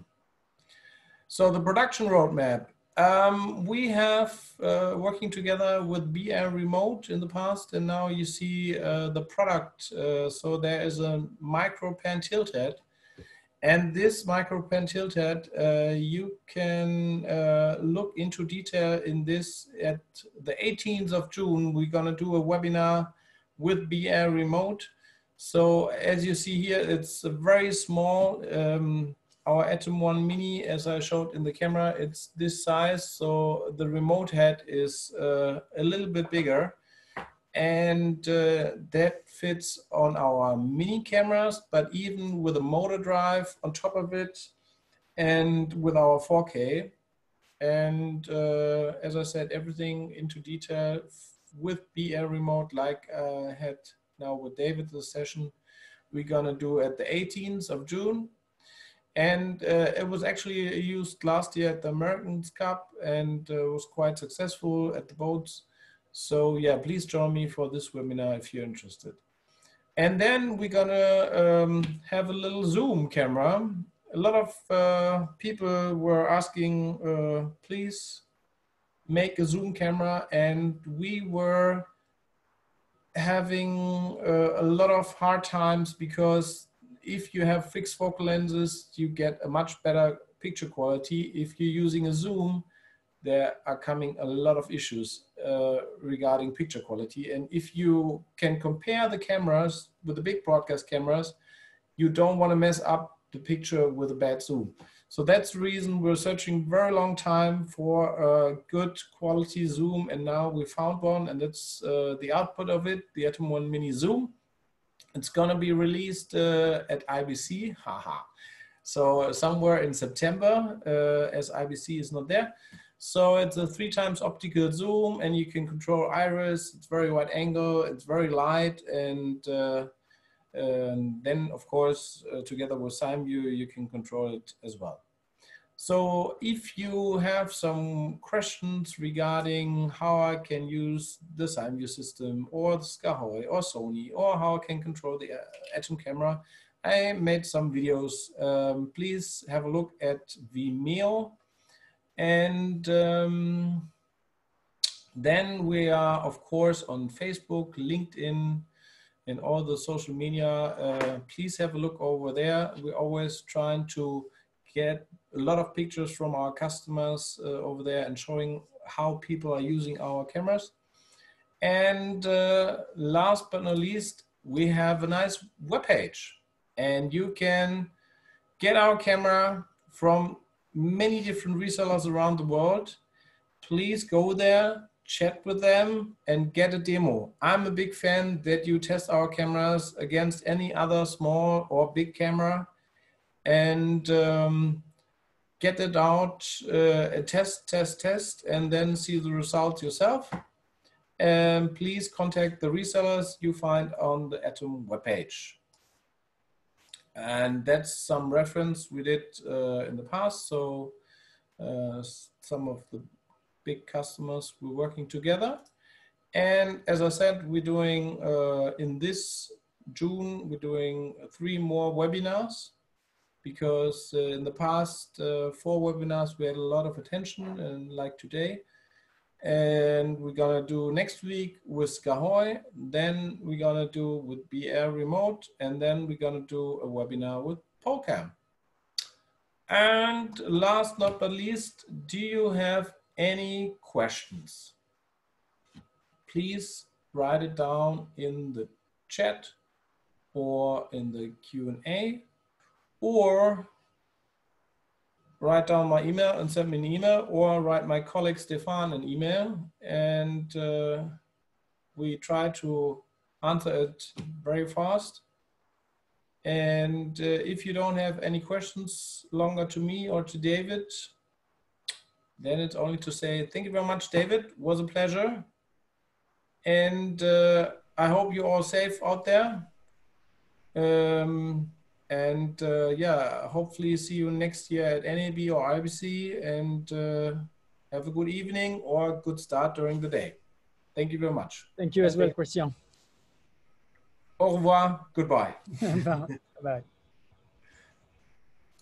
So the production roadmap um, we have uh, working together with BR Remote in the past, and now you see uh, the product. Uh, so there is a micro pan tilt head, and this micro pan tilt head, uh, you can uh, look into detail in this at the 18th of June. We're gonna do a webinar with BR Remote. So as you see here, it's a very small. Um, our Atom 1 Mini, as I showed in the camera, it's this size. So the remote head is uh, a little bit bigger and uh, that fits on our mini cameras, but even with a motor drive on top of it and with our 4K. And uh, as I said, everything into detail with BR remote, like I had now with David the session we're gonna do at the 18th of June and uh, it was actually used last year at the Americans Cup and uh, was quite successful at the boats. So yeah, please join me for this webinar if you're interested. And then we're gonna um, have a little Zoom camera. A lot of uh, people were asking, uh, please make a Zoom camera and we were having uh, a lot of hard times because if you have fixed focal lenses, you get a much better picture quality. If you're using a zoom, there are coming a lot of issues uh, regarding picture quality. And if you can compare the cameras with the big broadcast cameras, you don't want to mess up the picture with a bad zoom. So that's the reason we're searching very long time for a good quality zoom. And now we found one and that's uh, the output of it, the Atom 1 Mini Zoom. It's going to be released uh, at IBC, haha. So somewhere in September, uh, as IBC is not there. So it's a three times optical zoom and you can control iris. It's very wide angle, it's very light. And, uh, and then of course, uh, together with Cyanview, you can control it as well. So if you have some questions regarding how I can use the Cyanview system or the SKAARHOJ or Sony or how I can control the uh, Atom camera, I made some videos. Um, please have a look at Vimeo. And um, then we are, of course, on Facebook, LinkedIn, and all the social media. Uh, please have a look over there. We're always trying to get a lot of pictures from our customers uh, over there and showing how people are using our cameras. And uh, last but not least, we have a nice web page and you can get our camera from many different resellers around the world. Please go there, chat with them and get a demo. I'm a big fan that you test our cameras against any other small or big camera and um, get it out, uh, test, test, test, and then see the results yourself. And please contact the resellers you find on the Atom webpage. And that's some reference we did uh, in the past. So uh, some of the big customers we're working together. And as I said, we're doing uh, in this June, we're doing three more webinars because uh, in the past uh, four webinars we had a lot of attention and like today and we're gonna do next week with SKAARHOJ, then we're gonna do with BR Remote, and then we're gonna do a webinar with PoleCam. And last but not but least, do you have any questions? Please write it down in the chat or in the Q&A or write down my email and send me an email or write my colleague Stefan an email and uh, we try to answer it very fast. And uh, if you don't have any questions longer to me or to David, then it's only to say thank you very much, David. Was a pleasure. And uh, I hope you're all safe out there Um, and uh, yeah, hopefully see you next year at NAB or IBC and uh, have a good evening or a good start during the day. Thank you very much. Thank you as well, Christian. Au revoir. Goodbye. Bye.